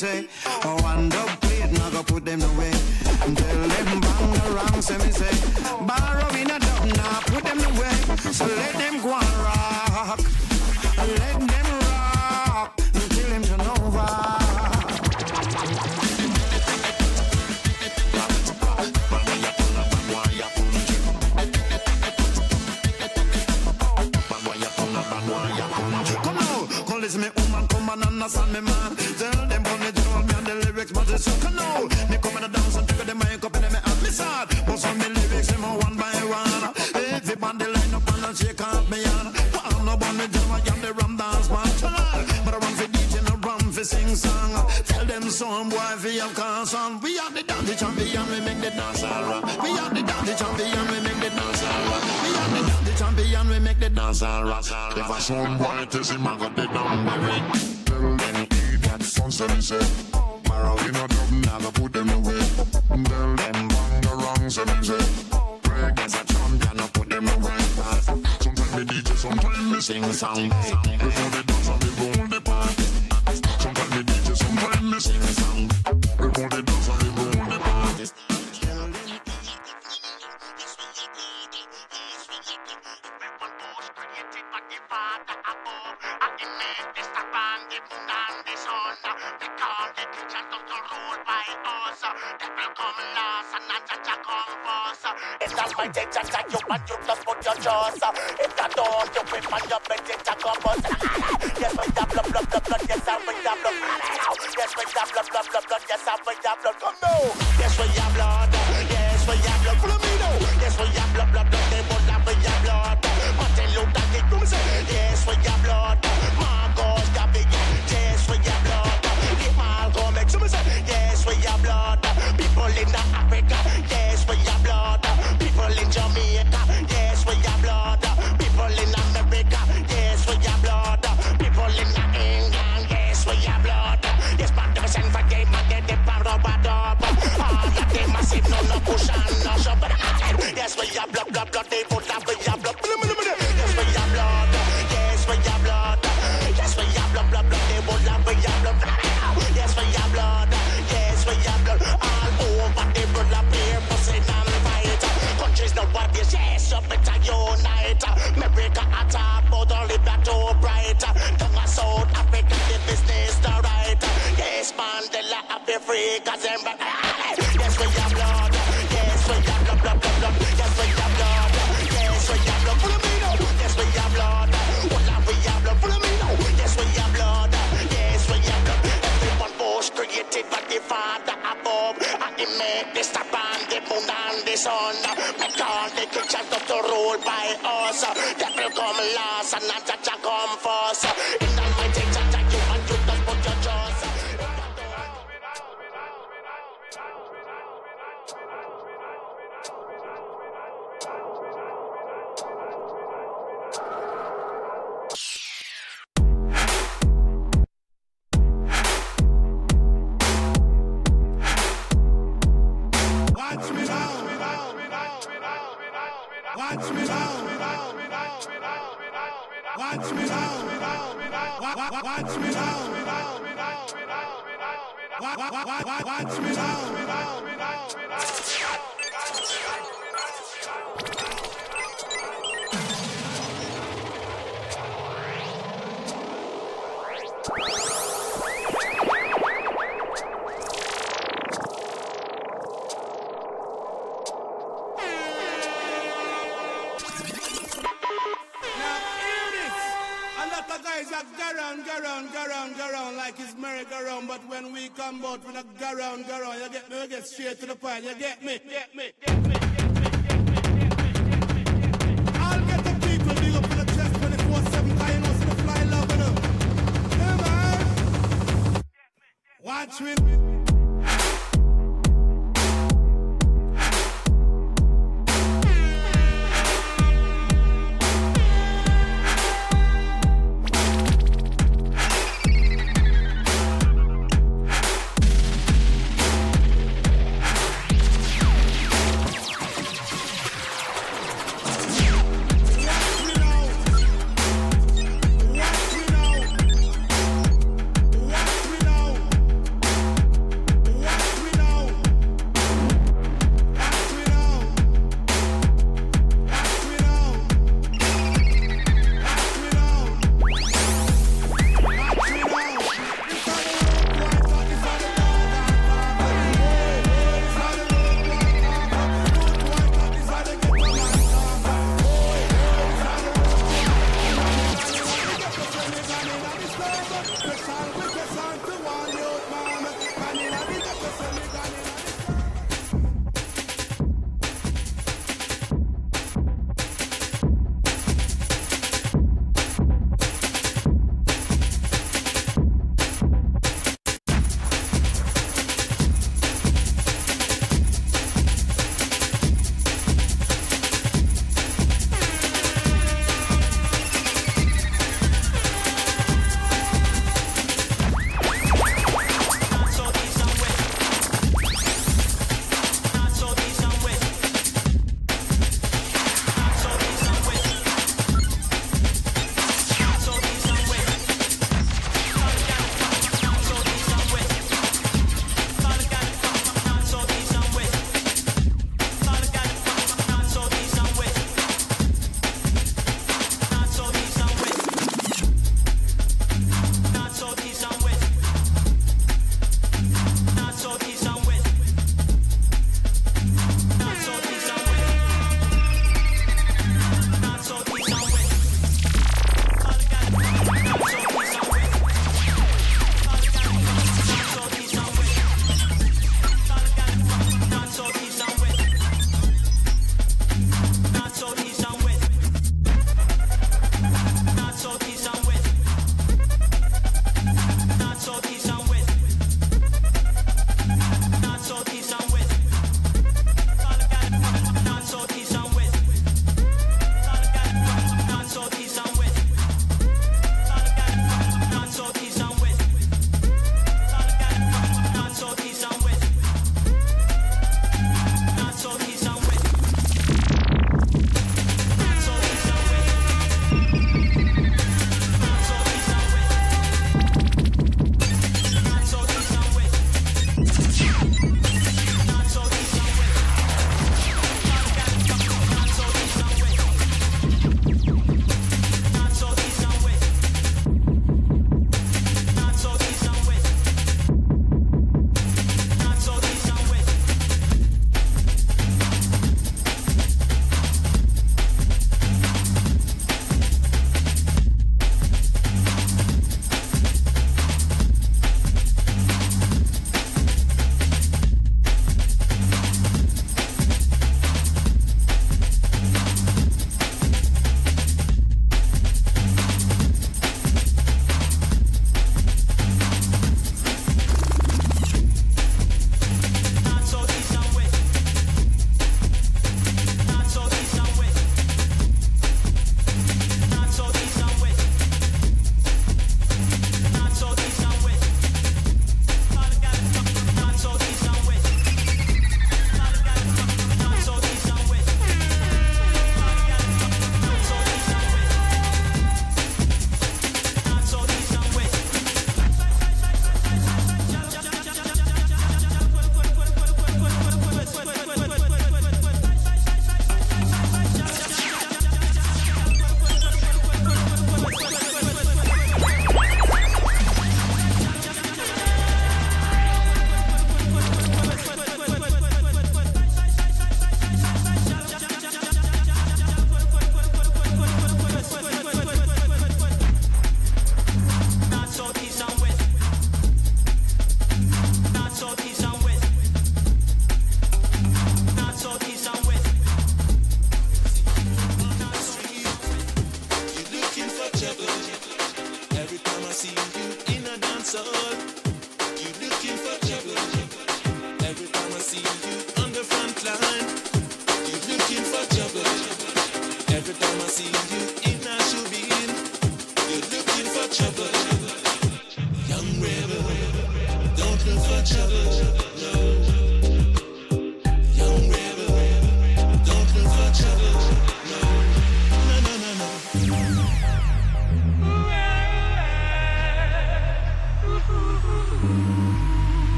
And for your concern. We are the dance the champion, we make the dance all rock. We are the dance the champion, we make the dance all rock. We are the dance the champion, we make the dance all rock.
If I a son boy test him, I got the number Tell them idiot sons of me say Marina dub, now put them away Tell them bang the wrong them say Break as a champion, I put them away Sometimes me DJ, sometimes me sing song Before the dance and we roll the party Sometimes me DJ, sometimes me sing song
That's that you and you just put your jaws If that don't you whip and you bet it a come bust Yes, we have blood, blood, blood, blood, yes, and we have blood. Yes, we have blood, blood, blood, blood, yes, we have blood. Come now Yes, we have blood happy free, cause them Yes, we have blood. Yes, we have blood, blood, blood, blood. Yes, we have blood. Yes, we have blood. Follow me now. Yes, we have blood. Have we have blood? Follow me now. Yes, we have blood. Yes, we have blood. Everyone was created by the Father above. And he made the star and the moon and the sun. Make all the creatures to rule by us. Devil come last and not
Watch me now. Now come out, we not go round, go. You get me? We get straight to the point. You get me? Get me? Get me? I'll get the people big up in the chest 24-7, cause you know, see the fly love, you know. Yeah, man. Watch me.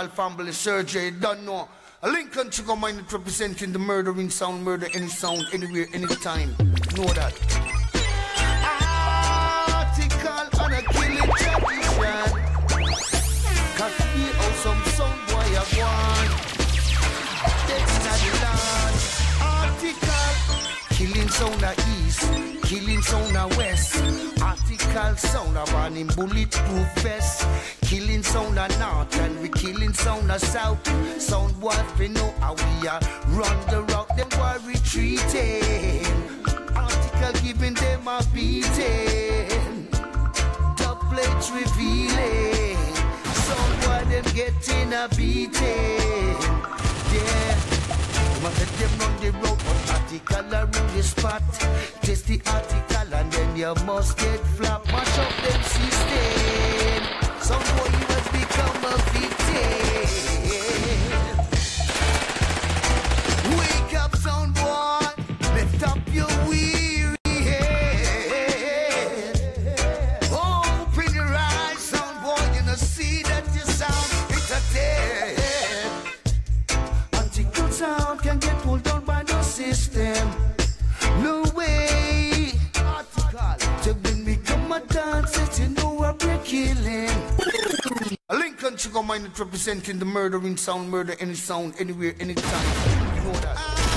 medical family surgery, don't know. Lincoln Chico Minded representing the murdering sound, murder any sound, anywhere, anytime. Know that. Article on a killing tradition. Cause we owe some sound boy a one. That's not the land. Article. Killing sound a east, killing sound a west sound of an him bulletproof vest. Killing sound of north and we killing sound of south. Sound boy, we know how we are. Run the rock, them boy retreating. Article giving them a beating. Top plates revealing. Sound boy, them getting a beating. Yeah. My let them run the road, but article around the spot. Test the article and then you must get flat. Mash up them system. Some boy you must become a victim. Wake up, sound Electrical mind representing the murdering sound, murder any sound, anywhere, anytime. You know that.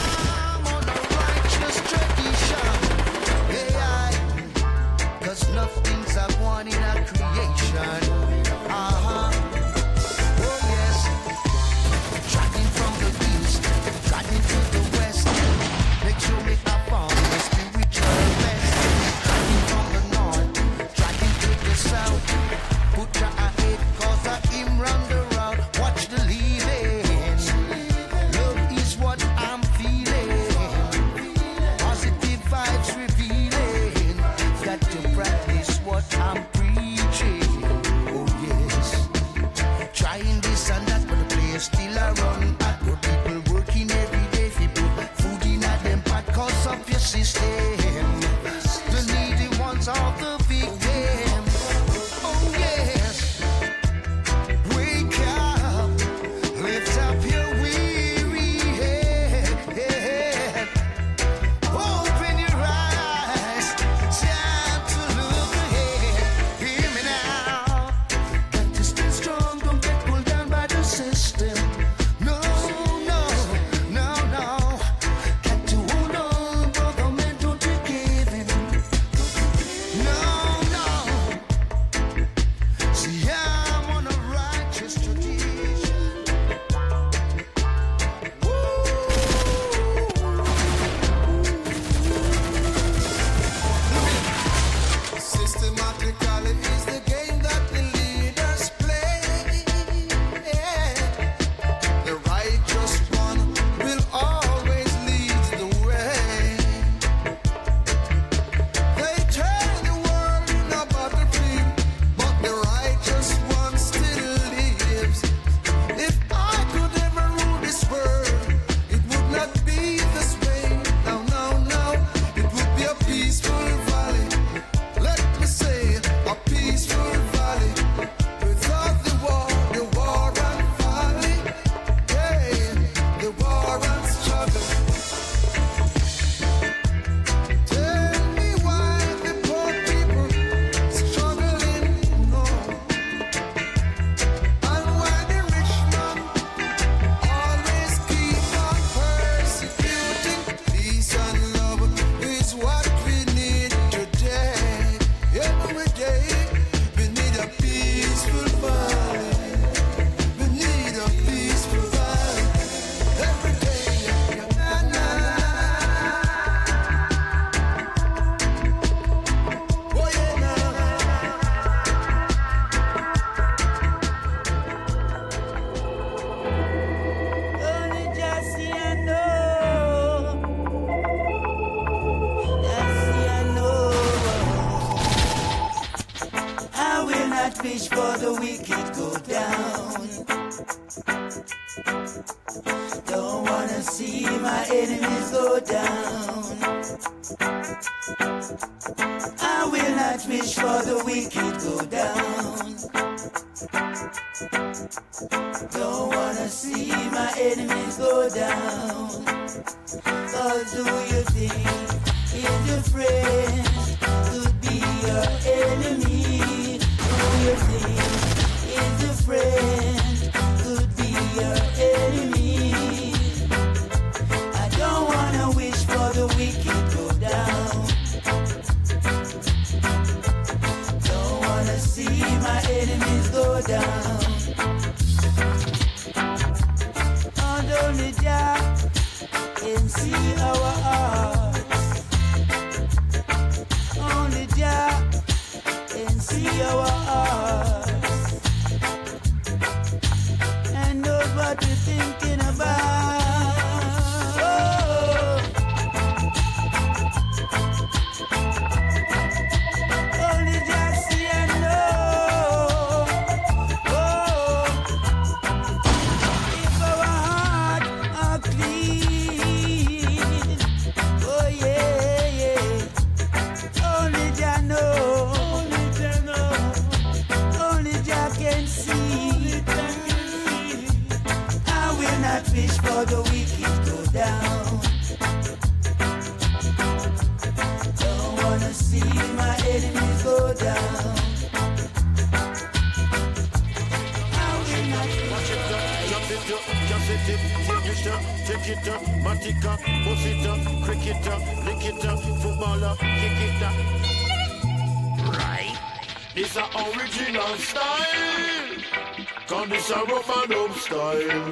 Style.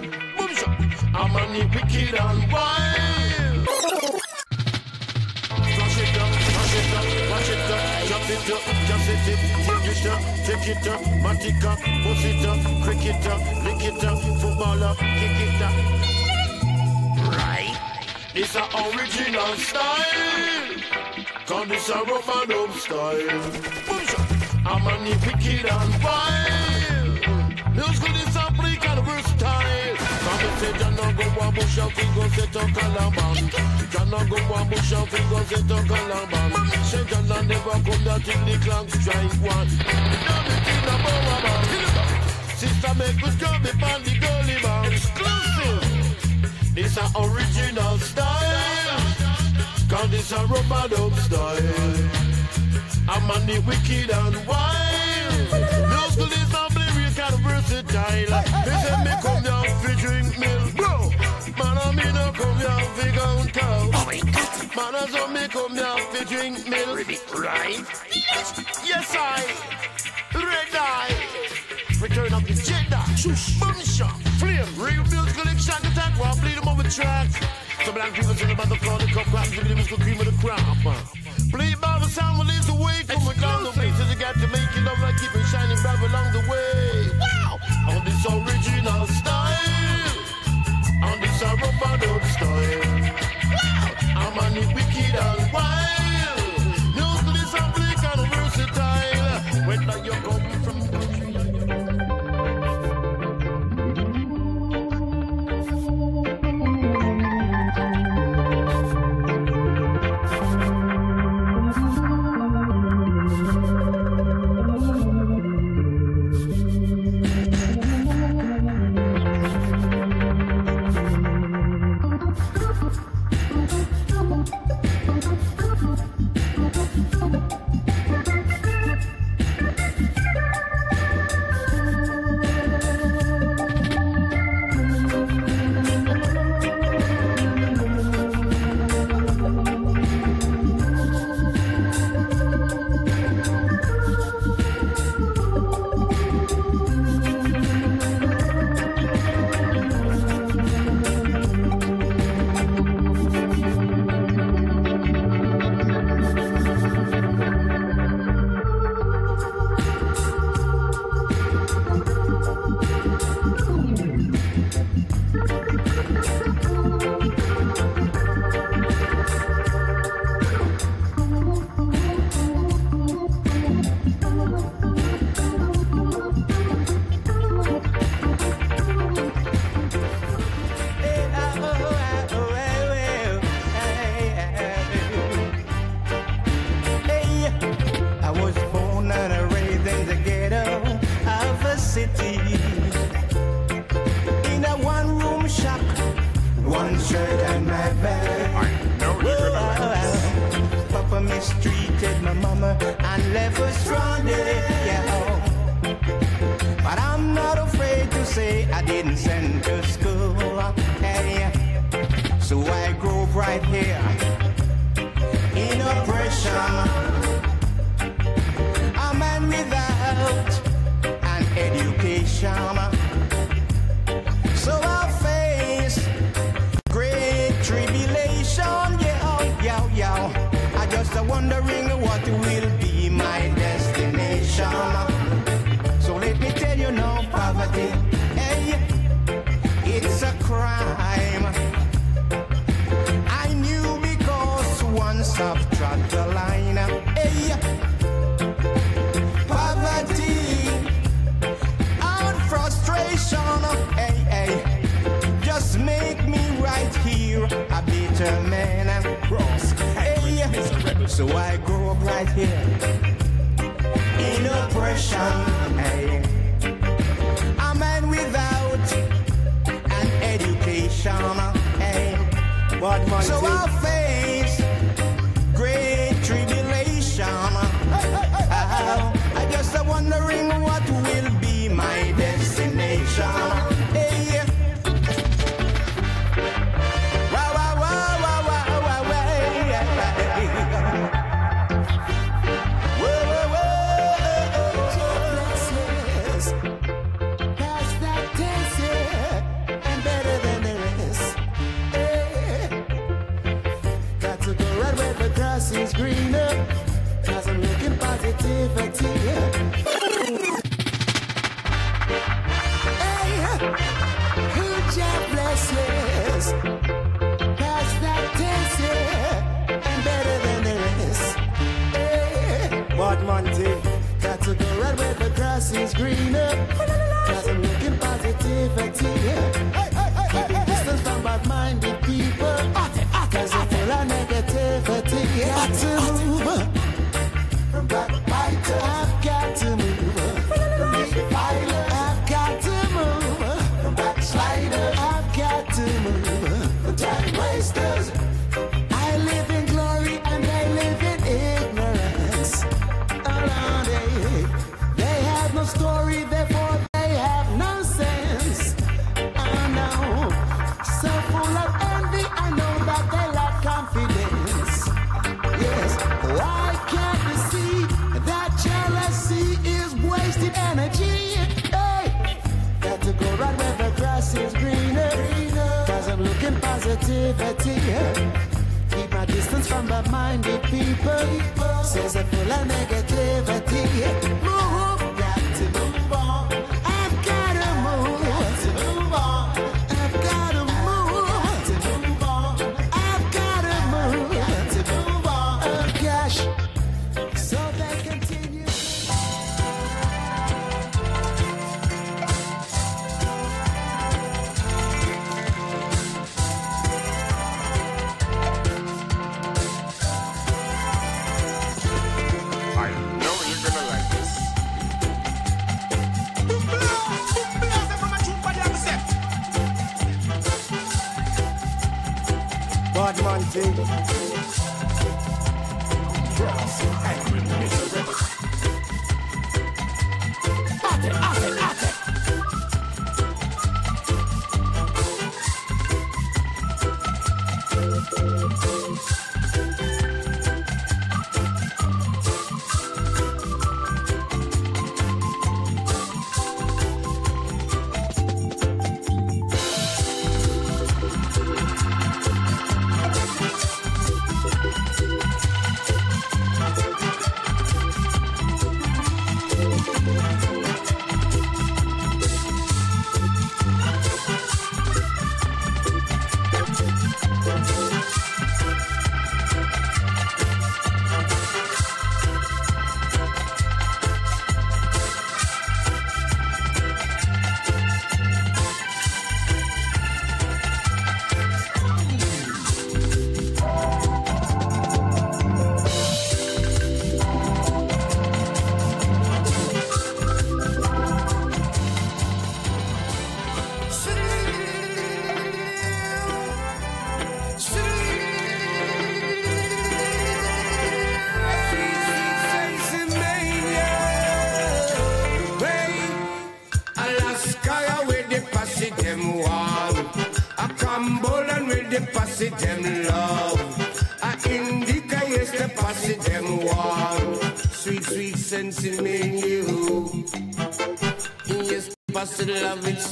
I'm on the wicked and wild. Flash it up, flash it up, watch it up, jump it up, jump it up, take it up, take it up, matica, push it up, crick it up, lick it up, footballer, kick it up. Right. This a original style. Cause this a rough and up style. I'm on the wicked and wild. Musical is say, no go one bush and we go set up Calaban. No go one bush and we go set up Calaban. Say, no never come down till the clock strike one. Now the thing about a man. Sister, make us go be on the gully man. Exclusive. This a original style. Cause this a rubber dub style. I'm on the wicked and wild. School is not real kind of versatile. They say me come down fi drink milk, bro. Man, I me no come down fi count cow. Man, I so me come down fi drink milk, right? Yes, I. Red eye. Return of the Jedi. Shush. Boom shot. Flame. Real bills collection attack. While bleed them over tracks. Some black people sing about the call the cup crap. Give me the musical cream of the crop. Bleed by the sound will leads the way. Come down the places you got to make it up like keep it shining bright along the way. Wow. On this original Wow.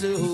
Love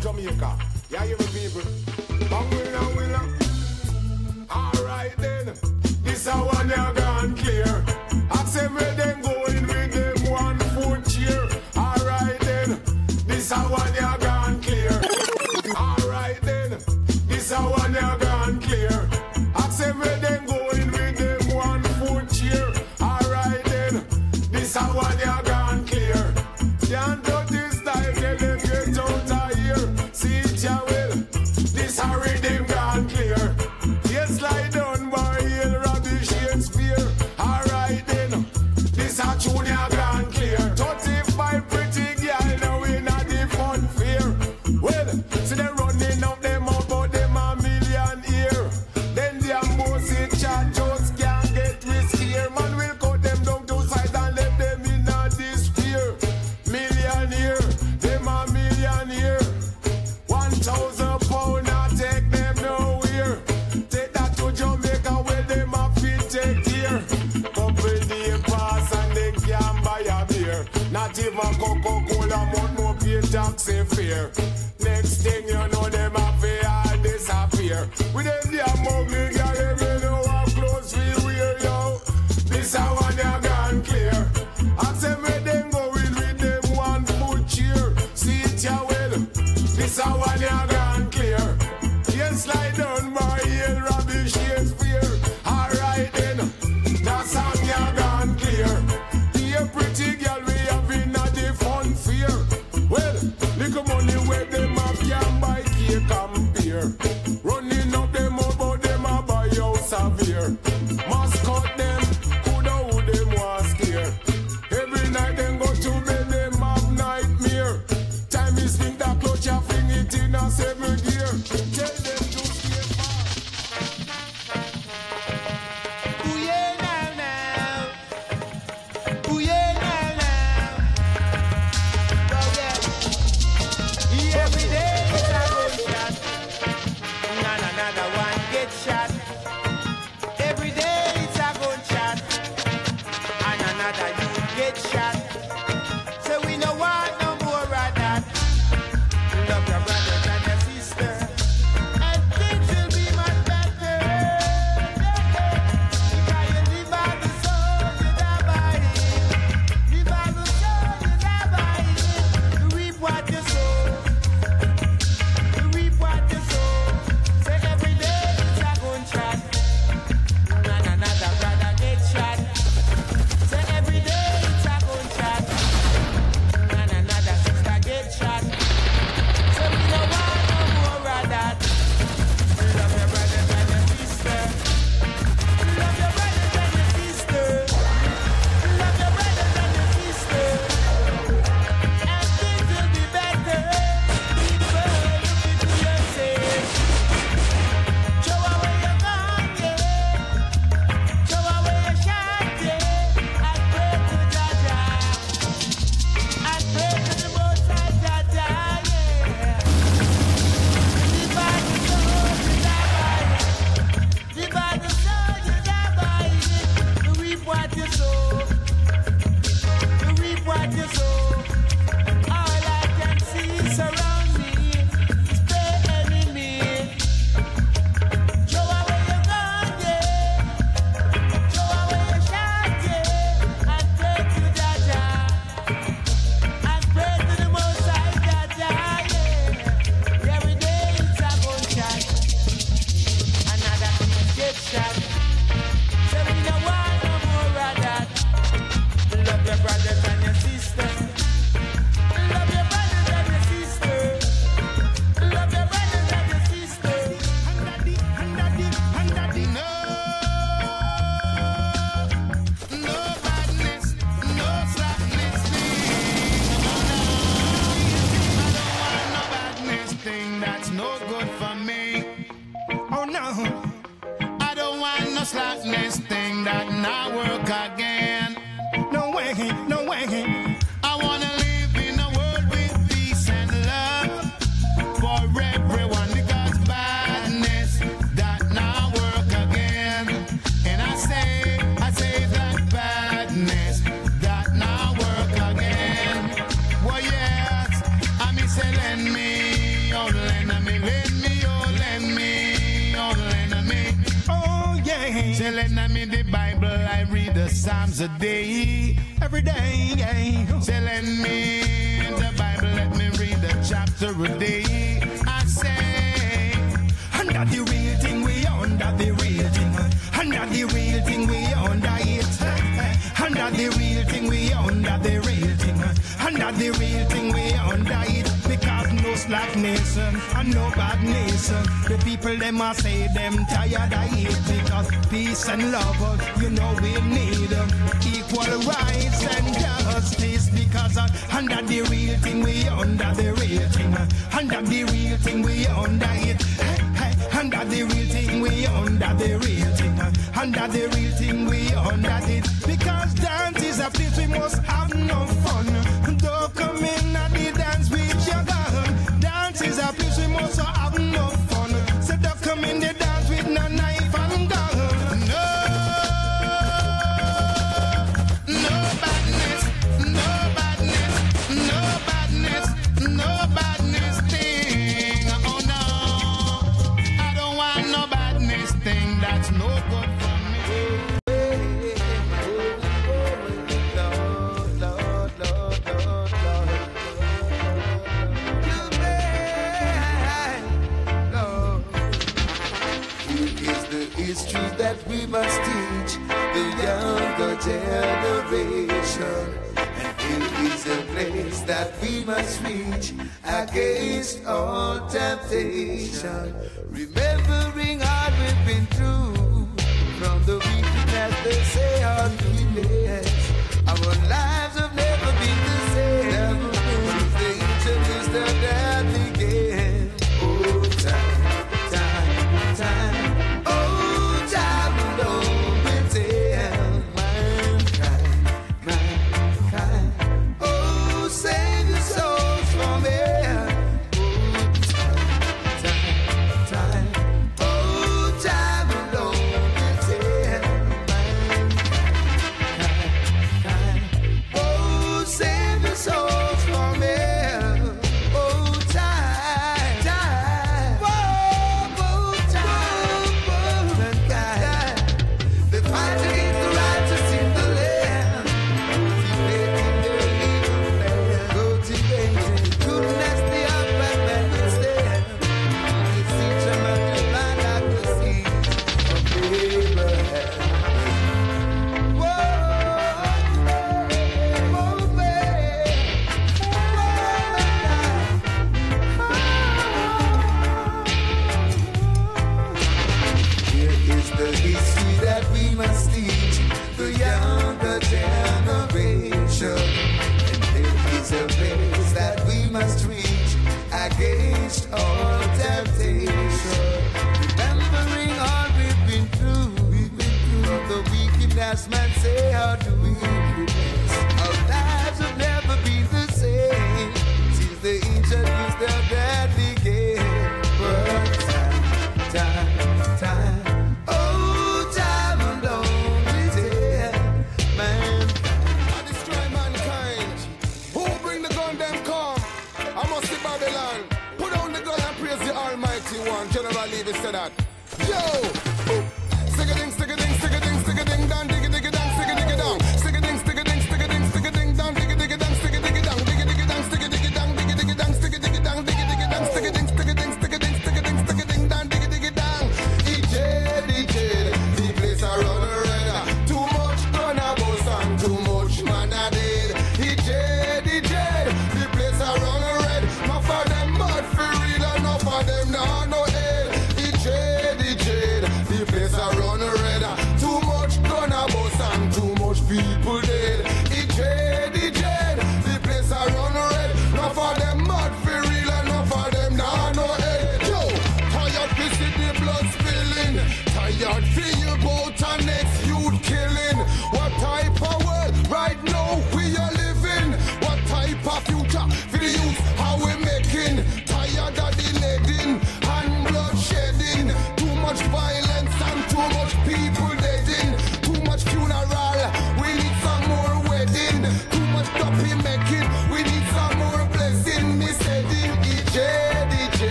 from
Jamaica. Yeah, you people. Bang will and will Alright then, this a one you gone clear. I say where then go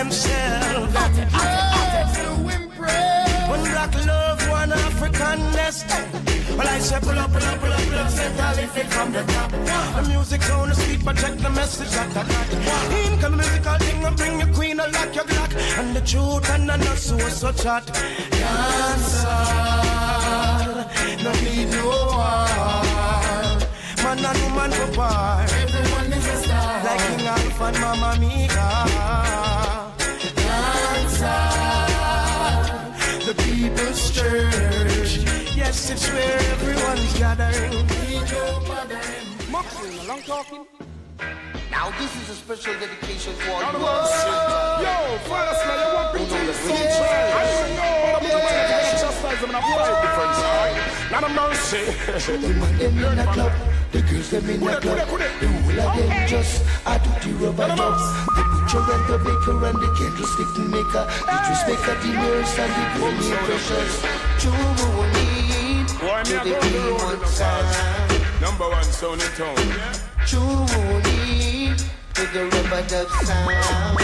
themselves. One black love, one African nest. Well, I say pull up, pull up, pull up, pull up, set I lift it from the top. The music sound is sweet, but check the message that I got. In come musical thing, and bring your queen, and lock your glock. And the truth, and the not so, so chat. Dancer, no need no war. Man and woman for par. Everyone is a star. Like King Alpha and Mama Mika. People's church. Yes, it's where everyone's gathering.
Muckling, long talking.
Now this is a special dedication for all
Now the
you.
man say, Yo, fellas, now you want me to the sunshine. I don't know, I'm going to chastise them and I'm right difference, alright? Now the mercy.
The man them in the club, the girls them in the club. The whole of them just a do the rubber jobs. The butcher and the baker and the candlestick maker, the dressmaker, the nurse and the grooming precious.
Boy, me
to
a
the
go to the road
demon
in the
sound.
Number one sound in town.
Julie, to the rub-a-dub sound.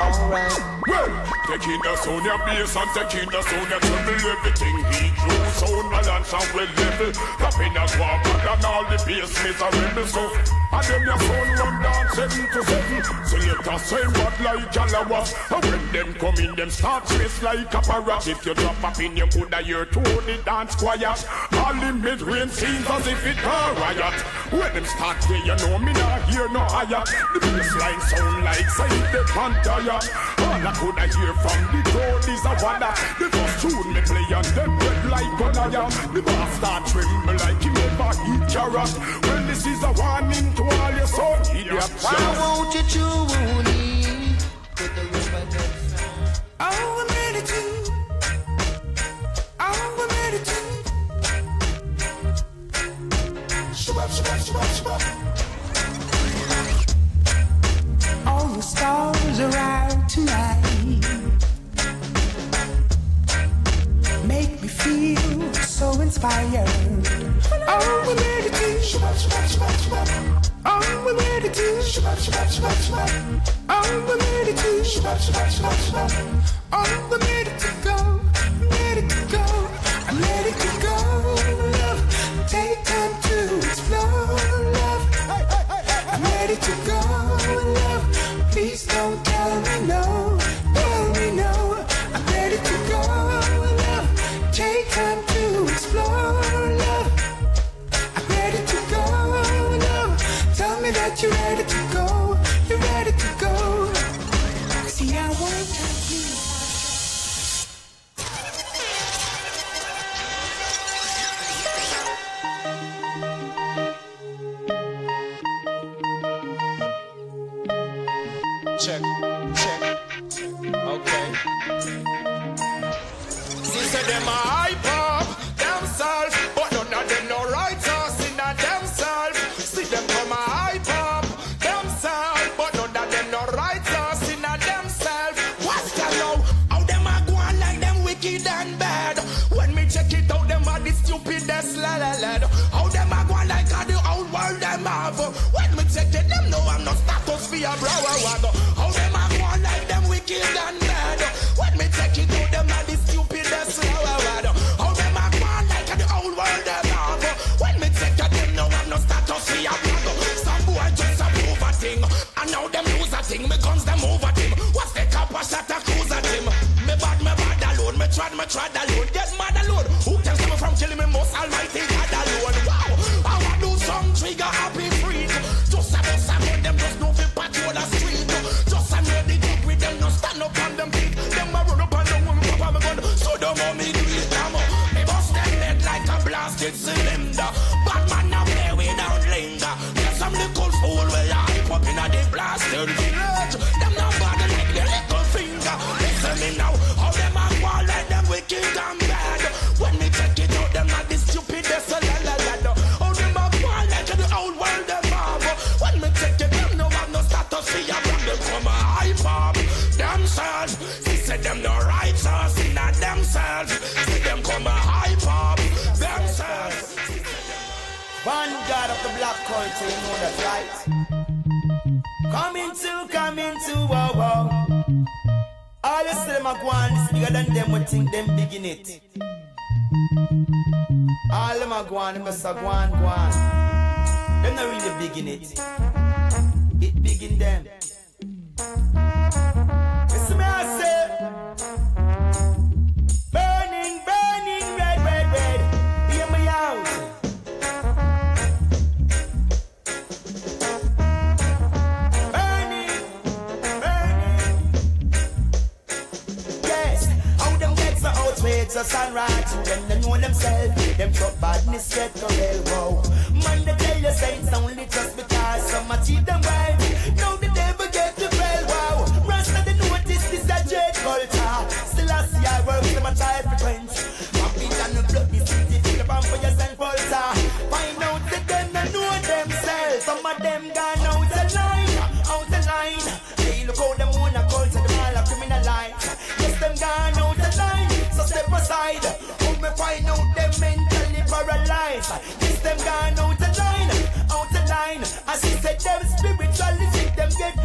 Alright.
Well, taking the sound your bass and taking the sound your treble everything he drew sound balance and well level Popping a swap and all the bass miserable so And them your sound run down seven. To seven Selector say what like Jalawa And when them come in them start chase like a parrot. If you drop up in you coulda hear to the dance quiet All the mid-range seems as if it a riot. When them start play you know me not hear no higher. The bassline sound like say the pantaya All I coulda hear from the crowd is a wonder The first tune me play and them dead like Goliath The bass start tremble like he never eat carrot Well this is a warning to all your son idiots
Why won't you tune in to the rub-a-dub sound?
Oh, I'm ready to. Oh, I'm ready to.
Shabab, shabab, shabab, shabab
All the stars are out tonight. Feel so inspired. Oh, we're ready to. Oh, we're ready to. Oh, we're ready to. Oh, we're ready to go.
A bro. How them a go like them wicked and bad? When me check it out, them are the stupidest la la. How them a go on like the old world them have? When me check it, them know I'm no status for a bro. Some boy just a prove a thing, and now them lose a thing. Me guns them over him. What's the cop a shot a cruise at him? Me bad, me bad alone. Me trad, me trad alone. Get mad alone. Who stop me from killing me? Most Almighty God alone. Wow, I wanna do some trigger happy the
black culture, you know that's right. Coming to, coming wow, wow. All the them are bigger than them would think them big in it. All them are going, them must have gone. Them not really big in it. It big in them. Listen me I say. Outraged, so sunrise. When they know themselves, them truck badness get to hell, wow. Man, they tell you saints only just because some achieve them right. Now the devil get to hell, wow. Rasta, they notice this is a jet culture. Still I see I work with my child frequency. Happy and the blood, this city, feel the for your St. Volta. Find out that them they know themselves. Some of them gone find out them mentally paralyzed. This them gone out the line, out the line. I see said, them spiritually sick, them get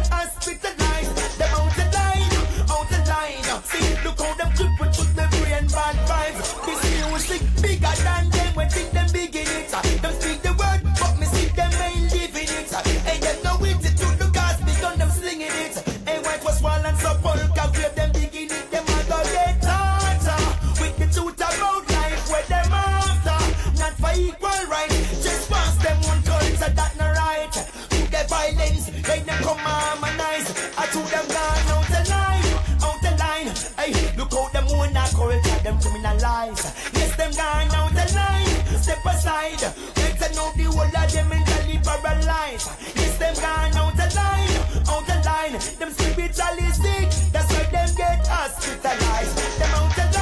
criminalize. Yes, them gone out the line, step aside. Let's know the whole of them mentally paralyzed. Yes, them gone out the line, out the line. Them spiritually sick, that's why them get hospitalized. Them out the line,